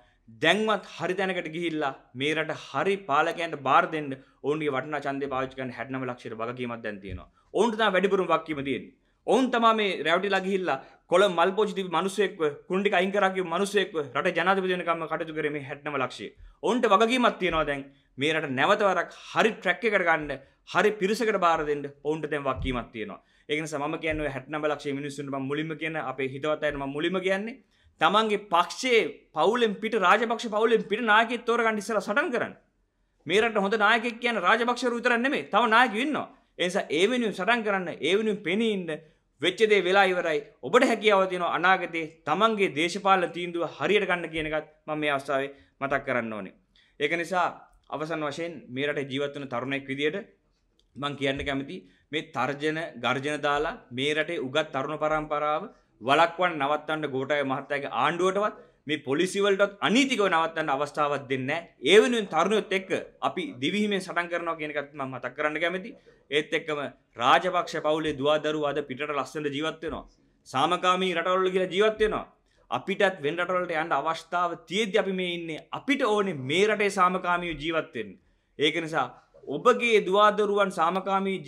දැන්වත් හරි තැනකට ගිහිල්ලා මේ රට හරි පාලකයන්ට බාර දෙන්න ඔවුන්ගේ වටිනා ඡන්දය පාවිච්චි කරන්න 69 ලක්ෂයට වගකීමක් දැන් තියෙනවා. ඔවුන්ට තමයි වැඩිපුරම වක්කීම තියෙන්නේ. ඔවුන් තමයි මේ රැවටිලා ගිහිල්ලා කොළ මල් පොචි තිබි මිනිස්සෙක්ව කුණු ටික අයින් කරා කියපු මිනිස්සෙක්ව රට ජනාධිපති වෙනකම්ම කටයුතු කරේ මේ 69 ලක්ෂය. ඔවුන්ට වගකීමක් තියෙනවා දැන් මේ රට නැවත වරක් හරි ට්‍රැක් එකකට ගන්න හරි පිරිසකට බාර දෙන්න ඔවුන්ට දැන් වක්කීමක් තියෙනවා. ඒක නිසා මම කියන්නේ ඔය 69 ලක්ෂය මිනිස්සුන්ට මම මුලින්ම කියන අපේ හිතවත් අයට මම මුලින්ම කියන්නේ තමන්ගේ පක්ෂයේ පවුලෙන් පිට රාජපක්ෂ පවුලෙන් පිට නායකයෙක් තෝරගන්න ඉස්සලා සටන් කරන්න. මේ රට හොඳ නායකයෙක් කියන්නේ රාජපක්ෂරු විතරක් නෙමෙයි. තව නායකයෝ ඉන්නවා. ඒ නිසා ඒ වෙනුවෙන් සටන් කරන්න, ඒ වෙනුවෙන් පෙනී ඉන්න වෙච්ච දේ වෙලා ඉවරයි. ඔබට හැකියාව තියෙනවා අනාගතේ තමන්ගේ දේශපාලන තීන්දුව හරියට ගන්න කියන එකත් මම මේ අවස්ථාවේ මතක් කරන්න ඕනේ. ඒක නිසා අවසන් වශයෙන් මේ රටේ ජීවත් වෙන තරුණයෙක් විදියට මං කියන්න කැමති මේ තර්ජන ගර්ජන දාලා මේ රටේ උගත් තරුණ පරම්පරාව වලක්වන්න නවත්තන්න ගෝටාය මහත්තයාගේ ආණ්ඩුවටවත් මේ පොලිසිවලටත් අනීතිකව නවත්තන්න අවස්ථාවක් දෙන්න ඒ වෙනුවෙන් තරුණයොත් එක්ක අපි දිවිහිමෙන් සටන් කරනවා කියන එකත් මම මතක් කරන්න කැමති ඒත් එක්කම රාජපක්ෂ පවුලේ දුවදරුවෝ අද පිටට ලස්සනට ජීවත් වෙනවා. සාමකාමී රටවල කියලා ජීවත් වෙනවා. අපිටත් වෙන රටවලට යන්න අවස්ථාව තියෙද්දි අපි මේ ඉන්නේ. අපිට ඕනේ මේ රටේ සාමකාමීව ජීවත් වෙන්න. ඒක නිසා ඔබගේ දුවාදරුවන් සාමකාමී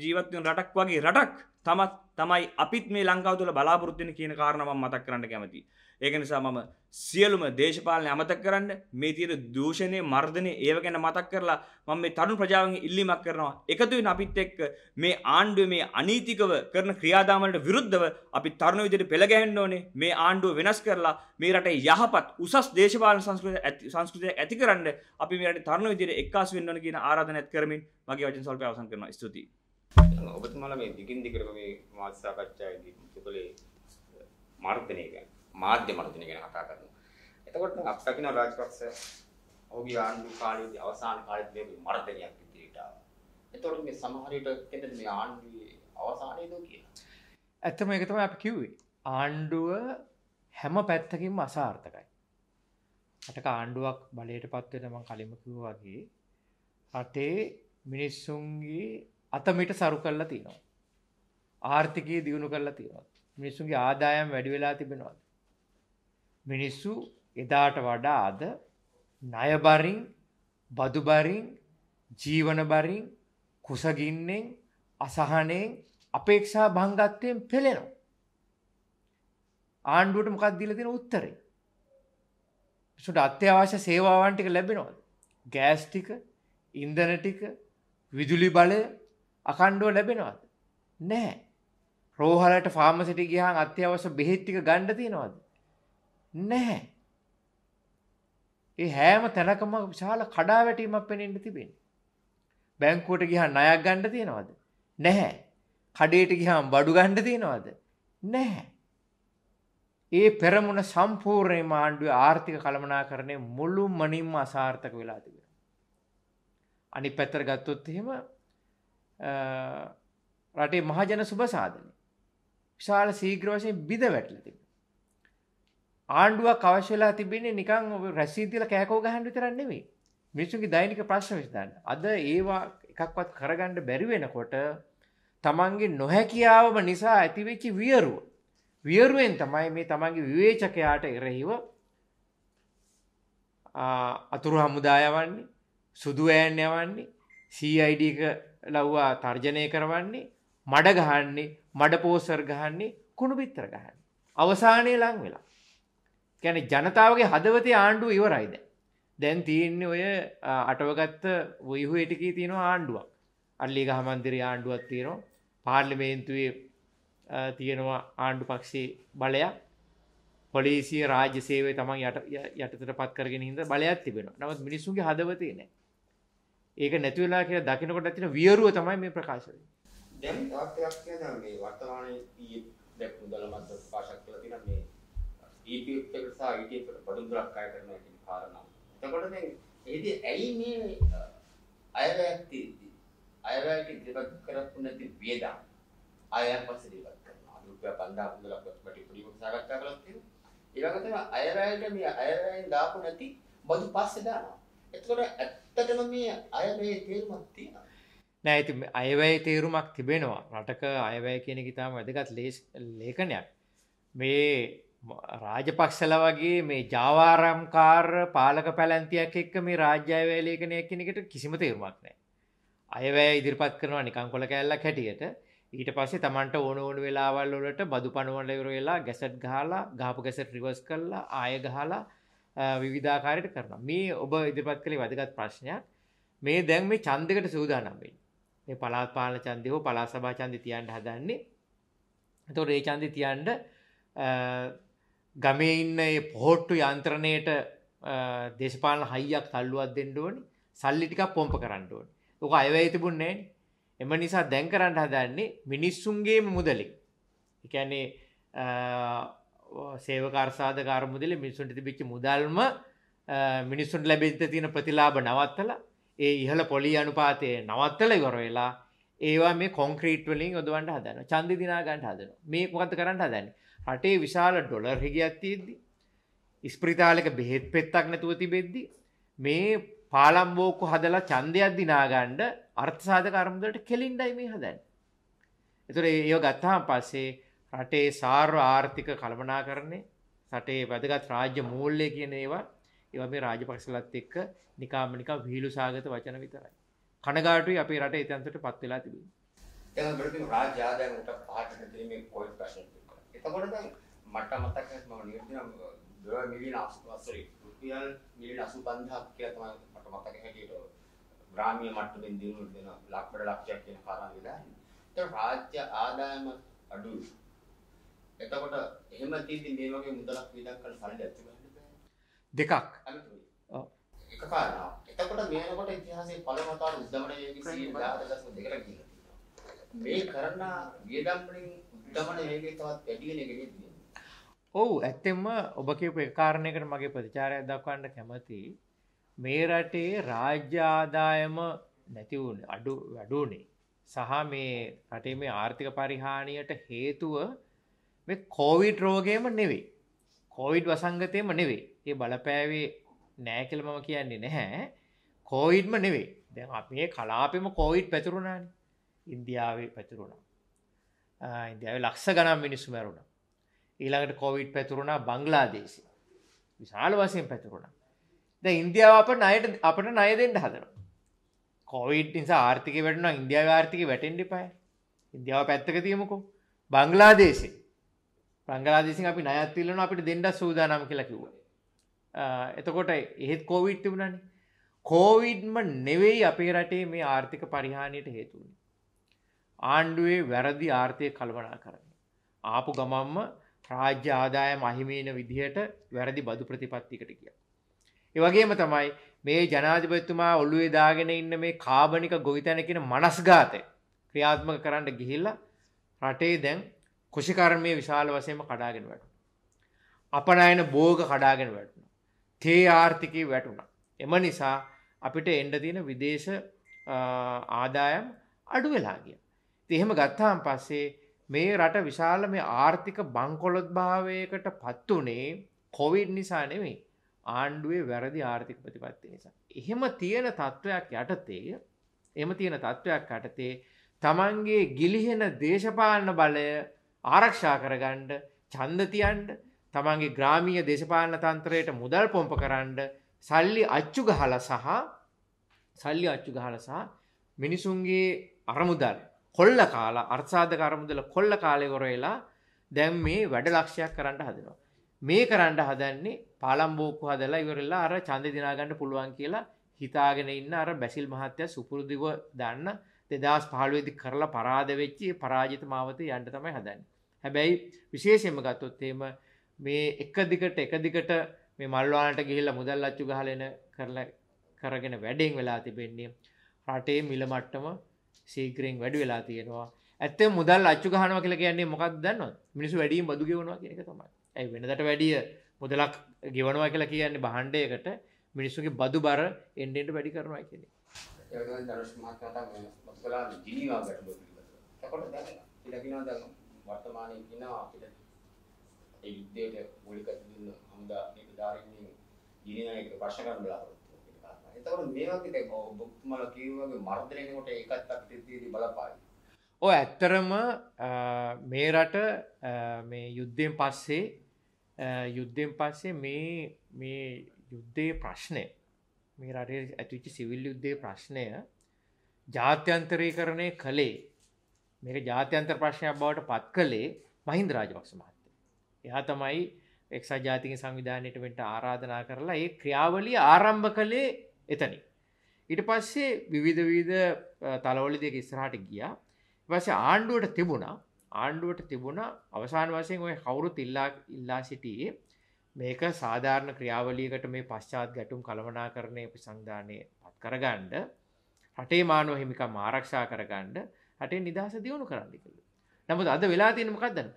ජීවත් වෙන රටක් වගේ රටක් තමත් තමයි අපිත් මේ ලංකාව තුළ බලාපොරොත්තු වෙන කියන කාරණා මම මතක් කරන්න කැමතියි. ඒක නිසා මම සියලුම දේශපාලනය අමතක කරන්න මේ තියෙන දූෂණය මර්ධනය ඒව ගැන මතක් කරලා මම මේ තරුණ ප්‍රජාවගෙන් ඉල්ලීමක් කරනවා. එකතු වෙන අපිත් එක්ක මේ ආණ්ඩුවේ මේ අනීතිකව කරන ක්‍රියාදාම වලට විරුද්ධව අපි තරුණ විදිහට පෙළ ගැහෙන්න ඕනේ. මේ ආණ්ඩුව වෙනස් කරලා මේ රටේ යහපත් උසස් දේශපාලන සංස්කෘතිය ඇති කරන්න අපි මේ රටේ තරුණ විදිහට එක්කාසු වෙන්න ඕන කියන ආරාධනයත් කරමින් මගේ වචන සල්පය අවසන් කරනවා. ස්තුතියි. ඔබතුමාලා මේ දිගින් දිගටම මේ මාධ්‍ය සාකච්ඡාවේදී තුකලේ මර්ධනය ගැන මාධ්‍ය මර්ධනය ගැන කතා කරනවා. එතකොට අප දකින්න රාජපක්ෂ ඔහුගේ ආණ්ඩු කාලයේදී අවසාන කාලේදී මේ මර්ධනයක් ඉදිරියට ආවා. එතකොට මේ සමහර විට කියන්නේ මේ ආණ්ඩුවේ අවසානයේද කියලා. ඇත්තම ඒක තමයි අපි කිව්වේ. ආණ්ඩුව හැම පැත්තකින්ම අසාර්ථකයි. රටක ආණ්ඩුවක් බලයට පත් වෙන මම කලින්ම කිව්වා වගේ රටේ මිනිස්සුන්ගේ අතමිට සරු කරලා තියෙනවා. ආර්ථිකය දියුණු කරලා තියෙනවා. මිනිස්සුන්ගේ ආදායම් වැඩි වෙලා තිබෙනවා. මිනිස්සු එදාට වඩා අද ණය බරින්, බදු බරින්, ජීවන බරින්, කුසගින්නෙන්, අසහනෙන්, අපේක්ෂා භංගත්වයෙන් පෙළෙනවා. ආණ්ඩුවට මොකක්ද දීලා තියෙන උත්තරේ? මිනිස්සුන්ට අත්‍යවශ්‍ය සේවාවන් ටික ලැබෙනවද? ගෑස් ටික, ඉන්ධන ටික, විදුලි බලය අකණ්ඩුව ලැබෙනවද? නැහැ. රෝහලට ෆාමසිට ගියාන් අත්‍යවශ්‍ය බෙහෙත් ටික ගන්න තියනවද? නැහැ. ඒ හැම තැනකම විශාල කඩාවැටීමක් පෙනෙන්න තිබෙනවා. බැංකුවට ගියාන් ණයක් ගන්න තියනවද? නැහැ. කඩේට ගියාන් බඩු ගන්න තියනවද? නැහැ. ඒ පෙරමුණ සම්පූර්ණයෙන්ම ආණ්ඩුවේ ආර්ථික කළමනාකරණය මුළු මනින්ම අසාර්ථක වෙලා තිබෙනවා. අනිත් පැත්තට ගත්තොත් එහෙම රටේ මහජන සුබ සාධනය විශාල ශීඝ්‍ර වශයෙන් බිඳ වැටලා තිබෙනවා. ආණ්ඩුවක් අවශ්‍ය වෙලා තිබෙන්නේ නිකන් රැසීදිල කෑකෝ ගහන්න විතරක් නෙවෙයි. මිනිස්සුන්ගේ දෛනික ප්‍රශ්න විසඳන්න. අද ඒවා එකක්වත් කරගන්න බැරි වෙනකොට තමන්ගේ නොහැකියාවම නිසා ඇතිවෙච්ච වියරුව. වියරුවෙන් තමයි මේ තමන්ගේ විවේචකයාට එරෙහිව අතුරු හමුදා යවන්නේ, සුදු ඈන් යවන්නේ, CID එක ලව්වා තර්ජනය කරවන්නේ මඩ ගහන්නේ මඩ පෝසර් ගහන්නේ කුණු පිත්තර ගහන්නේ. අවසානයේ ලං වෙලා. කියන්නේ ජනතාවගේ හදවතේ ආණ්ඩුව ඉවරයි දැන්. දැන් තියෙන්නේ ඔය අටවගත්ත වුයිහුවේ ටිකේ තියෙන ආණ්ඩුවක්. අල්ලීගහ මන්දිරේ ආණ්ඩුවක් තියෙනවා. පාර්ලිමේන්තුවේ තියෙනවා ආණ්ඩු පක්ෂයේ බලයක්. පොලිසිය රාජ්‍ය සේවය තමන් යට යටතට පත් කරගෙන හින්දා බලයක් තිබෙනවා. නමුත් මිනිස්සුන්ගේ හදවතේ නැහැ. ඒක නැති වෙලා කියලා දකිනකොට ඇතින වියරුව තමයි මේ ප්‍රකාශ වෙන්නේ. දැන් තවත් එකක් කියනවා මේ වර්තමානයේ ඊයේ දැක් මුදල මත ප්‍රකාශ කරලා තියෙනවා මේ EPF එකට සහ ETF එකට පොදුරක් අය කරනවා කියන කාරණා. එතකොට දැන් ඒදී ඇයි මේ අයවැයක් තියෙද්දි අයවැයට ඉදිරිපත් කරපු නැති වේදම් අයවැයක් පස්සේ ඉදිරිපත් කරනවා. අපි රුපියල් 5000 මුදලක් වටි පොඩි සාකච්ඡා කළා තියෙනවා. ඒ වගේ තමයි අයවැයට මේ අයවැයෙන් දාපු නැති බදු පස්සේ දානවා. එතකොට ඇත්තටම මේ අය මේ තේරුමක් තියෙනවා. නෑ ඇති අයවැය තේරුමක් තිබෙනවා රටක අයවැය කියන ඉතාම වැදගත් ලේස් ලේඛනයක් මේ රාජපක්ෂල වගේ මේ ජාවාරම්කාර පාලක පැලැන්තියක් එක්ක මේ රාජ්‍යය ලේඛනයක් කෙනෙකට කිසිම තේරුමක් නෑ අයවැය ඉදිරිපත් කරනවා නිකං කොල කැල්ලක් හැටියට. ඊට පස්සේ තමන්ට ඕන ඕන වෙලාවල් වලට බදු පනුවල ඉවර වෙලා ගැසට් ගහලා ගහපු ගැසට් රිවර්ස් කරලා ආය ගහලා විවිධාකාරයට කරනවා. මේ ඔබ ඉදිරිපත් කළේ වැදගත් ප්‍රශ්නයක්. මේ දැන් මේ ඡන්දයකට සූදානම් වෙන්නේ මේ පළාත් පාලන ඡන්දය හෝ පළාත් සභා ඡන්දය තියන්න හදන්නේ. එතකොට ඒ ඡන්දය තියන්න ගමේ ඉන්න ඒ පොහොට්ටු යන්ත්‍රණයට දේශපාලන හයියක් තල්ලුවක් දෙන්න ඕනේ සල්ලි ටිකක් පොම්ප කරන්න ඕනේ. ඕක අයවැය තිබුණේ නැහැ. එම නිසා දැන් කරන්න හදන්නේ මිනිස්සුන්ගේම මුදලින්. ඒ කියන්නේ සේවකාර්සාධකාර මුදලේ මිනිස්සුන්ට තිබිච්ච මුදල්ම මිනිස්සුන්ට ලැබෙන්න තියෙන ප්‍රතිලාභ නවත්තලා ඒ ඉහළ පොලි අනුපාතය නවත්තලා ඉවර වෙලා ඒවා මේ කොන්ක්‍රීට් වලින් යොදවන්න හදනවා. ඡන්දෙ දිනා ගන්න හදනවා. මේ මොකද්ද කරන්න හදන්නේ? රටේ විශාල ඩොලර් හිගයක් තියෙද්දි ඉස්ප්‍රිතාලයක බෙහෙත් පෙත්තක් නැතුව තිබෙද්දි මේ පාලම්බෝක්කු හදලා ඡන්දයක් දිනා ගන්න අර්ථ සාධක අරමුදලට කෙලින්ඩයි මේ හදන්නේ. ඒතර ඒව ගත්තාම පස්සේ රටේ සාර්ව ආර්ථික කළමනාකරණය රටේ වැදගත් රාජ්‍ය මූල්‍ය කියන ඒවා ඒවා මේ රාජපක්ෂලත් එක්ක නිකාම නිකම් විහිළු සාගත වචන විතරයි. කනගාටුයි අපේ රටේ එතනට පත් වෙලා තිබෙන්නේ. දැන් බලපින් රාජ්‍ය ආදායම උට පහකට දෙන්නේ කොයි ප්‍රශ්න එතකොට දැන් මට මතක මම නිවැරදිව ඩොලර් මිලියන 80 රුපියල් මිලියන 85000ක් කියලා තමයි මට මතක හැටියට ග්‍රාමීය මට්ටමින් දිනු දෙන ලක්බඩ ලක්ෂයක් කියන කාරණා විදාන්නේ. ඒක රාජ්‍ය ආදායම අඩුයි. එතකොට එහෙම තියෙද්දි මේ වගේ මුදලක් විදක් කරන සල්ලි ඇති වෙන්නේ බෑ. දෙකක්. ඔව්. එක කාරණා. එතකොට මේනකොට ඉතිහාසයේ පළමු වතාවට උද්දමන වේගය 110.2කට ගිහිල්ලා තියෙනවා. මේ කරන වියදම් වලින් උද්දමන වේගය තවත් වැඩි වෙන එක නේද? ඔව් ඇත්තෙන්ම ඔබ කියපු එක කාරණයකට මගේ ප්‍රතිචාරයක් දක්වන්න කැමතියි. මේ රටේ රාජ්‍ය ආදායම නැති වුණේ අඩු වැඩුනේ සහ මේ රටේ මේ ආර්ථික පරිහානියට හේතුව මේ කෝවිඩ් රෝගයම නෙවෙයි. කෝවිඩ් වසංගතයම නෙවෙයි. ඒ බලපෑවේ නෑ කියලා මම කියන්නේ නැහැ. කෝවිඩ්ම නෙවෙයි. දැන් අපේ කලාපෙම කෝවිඩ් පැතුරුණානේ. ඉන්දියාවේ පැතුරුණා. ඉන්දියාවේ ලක්ෂ ගණන් මිනිස්සු මැරුණා. ඊළඟට කෝවිඩ් පැතුරුණා බංග්ලාදේශේ. විශාල වශයෙන් පැතුරුණා. දැන් ඉන්දියාව අප ණයට අපට ණය දෙන්න හදනවා. කෝවිඩ් නිසා ආර්ථිකය වැටුණා ඉන්දියාවේ ආර්ථිකය වැටෙන්න එපා. ඉන්දියාව පැත්තක තියමුකෝ. බංග්ලාදේශේ බංග්ලාදේශෙන් අපි ණයත් ඉල්ලනවා අපිට දෙන්න සූදානම් කියලා කිව්වා. එතකොට එහෙත් කෝවිඩ් තිබුණානේ. කෝවිඩ්ම නෙවෙයි අපේ රටේ මේ ආර්ථික පරිහානියට හේතු වුණේ. ආණ්ඩුවේ වැරදි ආර්ථික කළමනාකරණය. ආපු ගමම්ම රාජ්‍ය ආදායම අහිමි වෙන විදිහට වැරදි බදු ප්‍රතිපත්තියකට ගියා. ඒ වගේම තමයි මේ ජනාධිපතිතුමා ඔළුවේ දාගෙන ඉන්න මේ කාබනික ගොවිතැන කියන මනස්ගාතය ක්‍රියාත්මක කරන්න ගිහිල්ලා රටේ දැන් කුෂිකර්මය විශාල වශයෙන්ම කඩාගෙන වැටුණා. අපනයන භෝග කඩාගෙන වැටුණා. තේ ආර්ථිකය වැටුණා. එම නිසා අපිට එන්න තියෙන විදේශ ආදායම් අඩු වෙලා ගියා. ඉතින් එහෙම ගත්තාන් පස්සේ මේ රට විශාල මේ ආර්ථික බංකොලොත් භාවයකට පත් උනේ කොවිඩ් නිසා නෙමෙයි. ආණ්ඩුවේ වැරදි ආර්ථික ප්‍රතිපත්ති නිසා. එහෙම තියෙන තත්ත්වයක් යටතේ එහෙම තියෙන තත්ත්වයක් යටතේ තමන්ගේ ගිලිහෙන දේශපාලන බලය ආරක්ෂා කරගන්න ඡන්ද තියන්න තමන්ගේ ග්‍රාමීය දේශපාලන තන්ත්‍රයට මුදල් පොම්ප කරන්න සල්ලි අච්චු ගහලා සහ සල්ලි අච්චු ගහලා සහ මිනිසුන්ගේ අරමුදල් කොල්ල කාලා අර්ථසාධක අරමුදල කොල්ල කාලේ වර වෙලා දැන් මේ වැඩ ලක්ෂයක් කරන්න හදනවා. මේ කරන්න හදන්නේ පාලම්බෝක්කු හදලා ඉවරලා අර ඡන්ද දිනා ගන්න පුළුවන් කියලා හිතාගෙන ඉන්න අර බැසිල් මහත්තයා සුපුරුදුව දන්න 2015 දී කරලා පරාද වෙච්ච පරාජිත මාවතේ යන්න තමයි හදන්නේ. හැබැයි විශේෂයෙන්ම ගත්තොත් එහෙම මේ එක දිගට එක දිගට මේ මල්වානට ගිහිල්ලා මුදල් අච්චු ගහලෙන කරලා කරගෙන වැඩෙන් වෙලා තිබෙන්නේ රටේ මිල මට්ටම ශීඝ්‍රයෙන් වැඩි වෙලා තියෙනවා. ඇත්තම මුදල් අච්චු ගහනවා කියලා කියන්නේ මොකක්ද දන්නවද? මිනිස්සු වැඩියෙන් බදු ගෙවනවා කියන එක තමයි. ඇයි වෙනදට වැඩිය මුදලක් ගෙවනවා කියලා කියන්නේ භාණ්ඩයකට මිනිස්සුගේ බදු බර එන්න එන්න වැඩි කරනවා කියන්නේ. ඒ වගේම ධනුෂ් මහත්මයා තමයි මතක කළා ජිනීවා ගැටලුව පිළිබඳව. එතකොට දැන් ඉලකිනවා දැන් වර්තමානයේ කියනවා අපිට ඒ යුද්ධයට මූලික දුන්න හමුදා නිලධාරීන් ජිනීවා එක ප්‍රශ්න කරන්න බලාපොරොත්තු වෙනවා. එතකොට මේ වගේ දැන් ඔබතුමාලා කියව වගේ මර්ධනයනකොට ඒකත් අපිට ඉතින් බලපායි. ඕ ඇත්තරම අ, මේ රට අ, මේ යුද්ධයෙන් පස්සේ අ, යුද්ධයෙන් පස්සේ මේ මේ යුද්ධයේ ප්‍රශ්නය මේ රටේ ඇතිවිච්ච සිවිල් යුද්ධයේ ප්‍රශ්නය ජාත්‍යන්තරය කරණය කළේ මේක ජාත්‍යන්තර ප්‍රශ්නයක් බවට පත් කළේ මහින්ද රාජපක්ෂ මහත්තය. එයා තමයි එක්සා ජාතික සංවිධානයට වෙන්ට ආරාධනා කරලා ඒ ක්‍රියාවලිය ආරම්භ කළේ එතනි. ඊට පස්සේ විවිධ විධ තලවලි දෙක ඉස්රහට ගියා වස ආණ්ඩුවට තිබුණා ආණ්ඩුවට තිබුණ අවසාන වශයෙන් ඔය කවුරුත් ඉල්ලා ඉල්ලා සිටියේ මේක සාධාරණ ක්‍රියාවලියකට මේ පශ්චාත් ගැටුම් කළමනා කරණය සංධානය පත් කරගණ්ඩ රටේ මානුව හිමිකම් ආරක්ෂා කරගණ්ඩ හටේ නිදහස දියුණු කරන්න කළ. නමුත් අද වෙලා තියෙන මොකක්දන්න.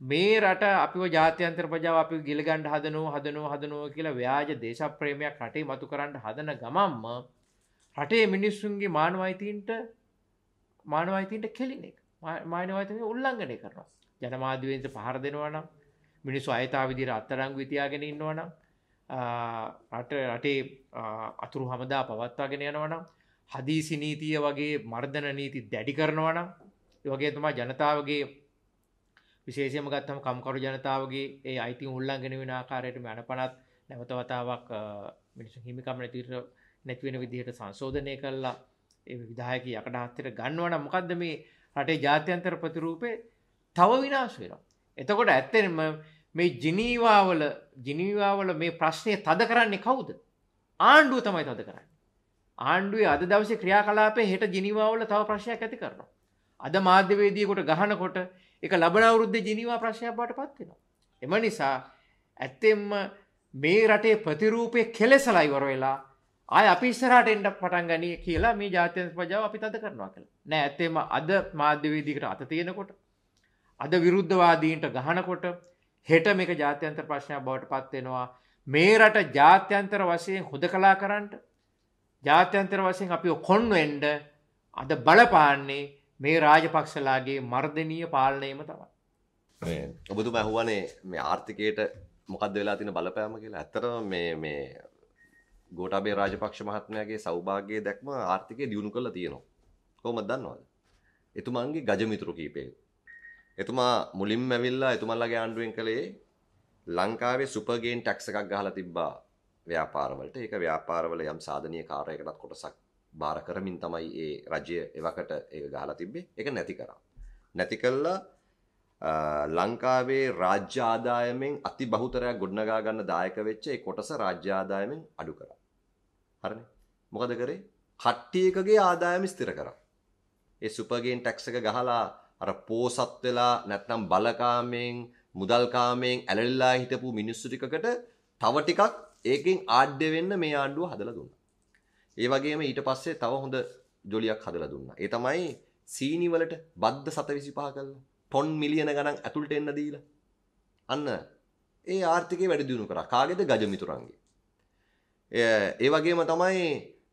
මේ රට අපිව ජාත්‍යන්තර ප්‍රජාව අපි ගිලගණ්ඩ හදනෝ හදනෝ හදනෝ කියලා ව්‍යාජ දේශප්‍රේමයක් රටේ මතු කරන්න හදන ගමම්ම රටේ මිනිස්සුන්ගේ මානවයිතීන්ට මානවයිතීන්ට කෙලින එක මානවයිතය උල්ලංඝනය කරනවා. ජනමාධ්‍යවෙන්ට පහර දෙනවනම් මිනිස්සු අයතා විදිර අත්තරංග විතියාගෙන ඉන්නවනම් රට රටේ අතුරු හමදා පවත්වාගෙන යනවනම් හදීසි නීතිය වගේ මර්ධන නීති දැඩි කරනවනම් වගේ තුමා ජනතාවගේ විශේෂම ගත්තම කම්කරු ජනතාවගේ ඒ අයිති උල්ලංගෙන වෙන ආකාරයට මැන පනත් නැවතවතාවක් මිනිසු හිමිකම නැතිර නැතිවෙන විදිහට සංශෝධනය කල්ලා ඒ විදායක යකට හත්තර ගන්නවන මොකක්ද මේ රටේ ජාත්‍යන්තර ප්‍රතිරූපේ තව විනාශ වෙනවා. එතකොට ඇත්තෙනම මේ ජිනීවාවල ජිනීවාවල මේ ප්‍රශ්නය තද කරන්නේ කවුද. ආණ්ඩුව තමයි තද කරන්න. ආණ්ඩුවේ අද දවසේ ක්‍රියා කලාපේ හෙට ජිනිවාවල තව ප්‍රශ්නයක් ඇති කරනවා. අද මාධ්‍යවේදියකොට ගහනකොට එක ලබන අවුරුද්ධ ජිනිවා ප්‍රශ්නයක් බවට පත්වෙනවා. එම නිසා ඇත්තෙම්ම මේ රටේ ප්‍රතිරූපය කෙලෙසලා ඉවර වෙලා ආය අපි ඉස්සරහට එන්න පටන් ගනී කියලා මේ ජාත්‍යන්ත ප්‍රජාව අපි තද කරනවා කියලා. නෑ ඇත්තෙම අද මාධ්‍යවේදිකට අත තියෙනකොට අද විරුද්ධවාදීන්ට ගහනකොට හෙට මේක ජාත්‍යන්තර ප්‍රශ්නයක් බවට පත් වෙනවා. මේ රට ජාත්‍යන්තර වශයෙන් හුදකලා කරන්නට ජාත්‍යන්තර වශයෙන් අපි කොන්වෙන්ඩ අද බලපාන්නේ මේ රාජපක්ෂලාගේ මර්ධනීය පාලනයම තමයි. ඔබතුම ඇහුවනේ මේ ආර්ථිකයට මොකක්ද වෙලා තින බලපෑම කියලා ඇත්තර මේ මේ ගෝටාබේ රාජපක්ෂ මහත්මයාගේ සෞභාගය දැක්ම ආර්ථිකය දියුණු කළ තියෙනවා. කොහොමද දන්නවද? එතුමන්ගේ ගජමිතුරු කීපය. එතුමා මුලින්ම ඇවිල්ලා එතුමල්ලාගේ ආණ්ඩුවෙන් කළේ ලංකාවේ සුපර්ගේන් ටැක්ස් එකක් ගහලා තිබ්බා ව්‍යාපාරවලට. ඒක ව්යාපාරවල යම් සාධනීය කාර්යයකටත් කොටසක් බාර කරමින් තමයි ඒ රජය එවකට ඒක ගහලා තිබ්බේ. ඒක නැති කරා. නැති කළා ලංකාවේ රාජ්‍ය ආදායමෙන් අති බහුතරයක් ගොඩනගා ගන්න දායක වෙච්ච ඒ කොටස රාජ්‍ය ආදායමෙන් අඩු කරා. හරිනේ. මොකද කරේ? කට්ටියකගේ ආදායම ස්ථිර කරා. ඒ සුපර්ගේන් ටැක්ස් එක ගහලා අර පෝසත් වෙලා නැත්නම් බලකාමෙන් මුදල්කාමෙන් ඇලලිලා හිටපු මිනිස්සු ටිකකට තව ටිකක් ඒකෙන් ආඩ්‍ය වෙන්න මේ ආණ්ඩුව හදලා දුන්නා. ඒ වගේම ඊට පස්සේ තව හොඳ ජොලියක් හදලා දුන්නා. ඒ තමයි සීනි වලට බද්ද 725 කළා. ටොන් මිලියන ගණන් ඇතුළට එන්න දීලා. අන්න ඒ ආර්ථිකය වැඩි දියුණු කරා. කාගේද ගජමිතුරන්ගේ. ඒ වගේම තමයි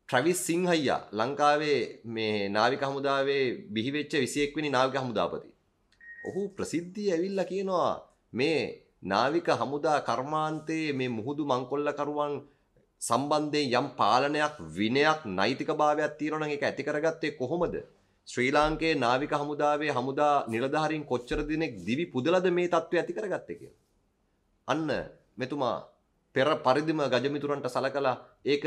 ට්‍රැවිස් සිංහයියා ලංකාවේ මේ නාවික හමුදාවේ බිහිවෙච්ච 21 වෙනි නාවික හමුදාපති. ඔහු ප්‍රසිද්ධිය ඇවිල්ලා කියනවා මේ නාවික හමුදා කර්මාන්තයේ මේ මුහුදු මංකොල්ලකරුවන් සම්බන්ධයෙන් යම් පාලනයක් විනයක් නෛතිකභාවයක් තියෙනවා නම් ඒක ඇති කරගත්තේ කොහොමද? ශ්‍රී ලාංකේය නාවික හමුදාවේ හමුදා නිලධාරීන් කොච්චර දිනෙක දිවි පුදලද මේ තත්ත්වය ඇති කරගත්තේ කියලා. අන්න මෙතුමා පෙර පරිදිම ගජමිතුරන්ට සලකලා ඒක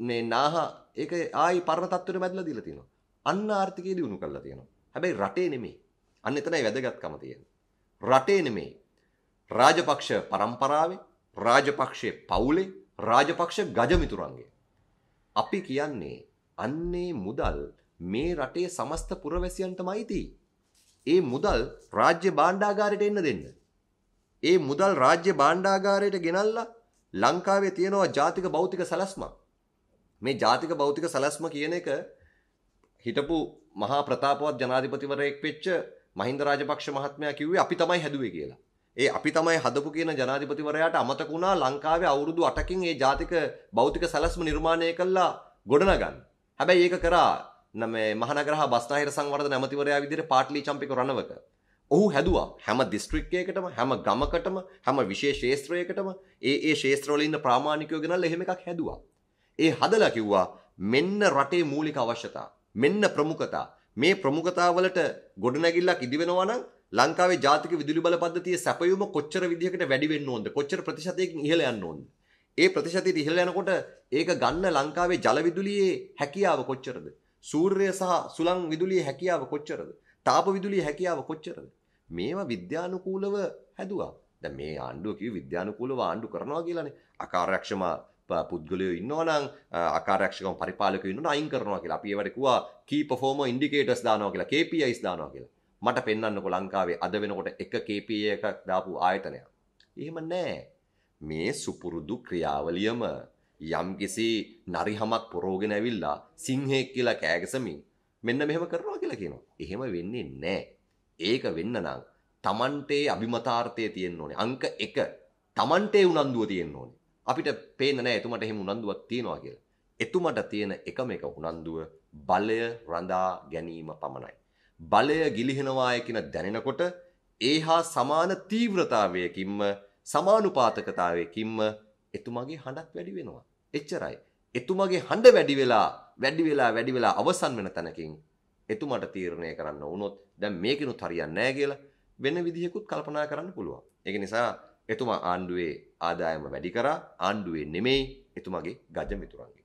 මේ නාහ ඒක ආයි පරණ තත්ත්වෙට මැදලා දීලා තියෙනවා. අන්න ආර්ථිකය දියුණු කරලා තියෙනවා. හැබැයි රටේ නෙමෙයි. අන්න එතනයි වැදගත්කම තියෙන්නේ. රටේ නෙමෙයි. රාජපක්ෂ පරම්පරාවේ රාජපක්ෂයේ පවුලේ රාජපක්ෂ ගජමිතුරන්ගේ. අපි කියන්නේ අන්නේ මුදල් මේ රටේ සමස්ත පුරවැසියන්ටම අයිති. ඒ මුදල් රාජ්‍ය භාණ්ඩාගාරයට එන්න දෙන්න. ඒ මුදල් රාජ්‍ය භාණ්ඩාගාරයට ගෙනල්ලා ලංකාවේ තියෙනවා ජාතික භෞතික සැලැස්මක්. මේ ජාතික භෞතික සැලැස්ම කියන එක හිටපු මහා ප්‍රතාපවත් ජනාධිපතිවරයෙක් වෙච්ච මහින්ද රාජපක්ෂ මහත්මයා කිව්වේ අපි තමයි හැදුවේ කියලා. ඒ අපි තමයි හදපු කියන ජනාධිපතිවරයාට අමතක වුණා ලංකාවේ අවුරුදු 8කින් ඒ ජාතික භෞතික සැලැස්ම නිර්මාණය කළා ගොඩනගන්න. හැබැයි ඒක කරා නමේ මහනගර හා බස්නාහිර සංවර්ධන ඇමතිවරයා විදිහට පාටලි චම්පික රණවක. ඔහු හැදුවා හැම දිස්ත්‍රික්කයකටම හැම ගමකටම හැම විශේෂ ශේත්‍රයකටම ඒ ඒ ශේත්‍රවල ඉන්න ප්‍රාමාණිකයෝ ගෙනල්ලා එහෙම එකක් හැදුවා. ඒ හදලා කිව්වා මෙන්න රටේ මූලික අවශ්‍යතා. මෙන්න ප්‍රමුඛතා. මේ ප්‍රමුඛතාවලට ගොඩනැගිල්ලක් ඉදි වෙනවා නම් ලංකාවේ ජාතික විදුලි බල පද්ධතියේ සැපයුම කොච්චර විදිහකට වැඩි වෙන්න ඕනද? කොච්චර ප්‍රතිශතයකින් ඉහළ යන්න ඕනද? ඒ ප්‍රතිශතයට ඉහළ යනකොට ඒක ගන්න ලංකාවේ ජල විදුලියේ හැකියාව කොච්චරද? සූර්ය සහ සුළං විදුලියේ හැකියාව කොච්චරද? තාප විදුලියේ හැකියාව කොච්චරද? මේවා විද්‍යානුකූලව හැදුවා. දැන් මේ ආණ්ඩුව කිව්ව විද්‍යානුකූලව ආණ්ඩු කරනවා කියලානේ. අකාර්යක්ෂම පුද්ගලයෝ ඉන්නවා නම් අකාර්යක්ෂකම පරිපාලකයෝ ඉන්නවා අයින් කරනවා කියලා. අපි ඒවට කිව්වා key performer indicators දානවා කියලා. KPIs දානවා කියලා. මට පෙන්වන්නකො ලංකාවේ අද වෙනකොට එක KPI එකක් දාපු ආයතනයක්. එහෙම නෑ. මේ සුපුරුදු ක්‍රියාවලියම යම්කිසි නරිහමක් පොරෝගෙන ඇවිල්ලා සිංහෙක් කියලා කෑගසමින් මෙන්න මෙහෙම කරනවා කියලා කියනවා. එහෙම වෙන්නේ නෑ. ඒක වෙන්න නම් තමන්ටේ අභිමතාර්ථය තියෙන්න ඕනේ. අංක 1 තමන්ටේ උනන්දුව තියෙන්න ඕනේ. අපිට පේන්න නෑ එතුමට එහෙම උනන්දුවක් තියනවා කියලා. එතුමට තියෙන එකම එක උනන්දුව බලය රඳා ගැනීම පමණයි. බලය ගිලිහෙනවාය කියන දැනෙනකොට ඒ හා සමාන තීව්‍රතාවයකින්ම සමානුපාතකතාවයකින්ම එතුමගේ හඬක් වැඩි වෙනවා. එච්චරයි. එතුමගේ හඬ වැඩි වෙලා වැඩි වෙලා වැඩි වෙලා අවසන් වෙන තැනකින් එතුමට තීරණය කරන්න වුණොත් දැන් මේකිනුත් හරියන්නේ නැහැ කියලා වෙන විදිහකුත් කල්පනා කරන්න පුළුවන්. ඒක නිසා එතුමා ආණ්ඩුවේ ආදායම වැඩි කරා ආණ්ඩුවේ නෙමෙයි එතුමගේ ගජ මිතුරන්ගේ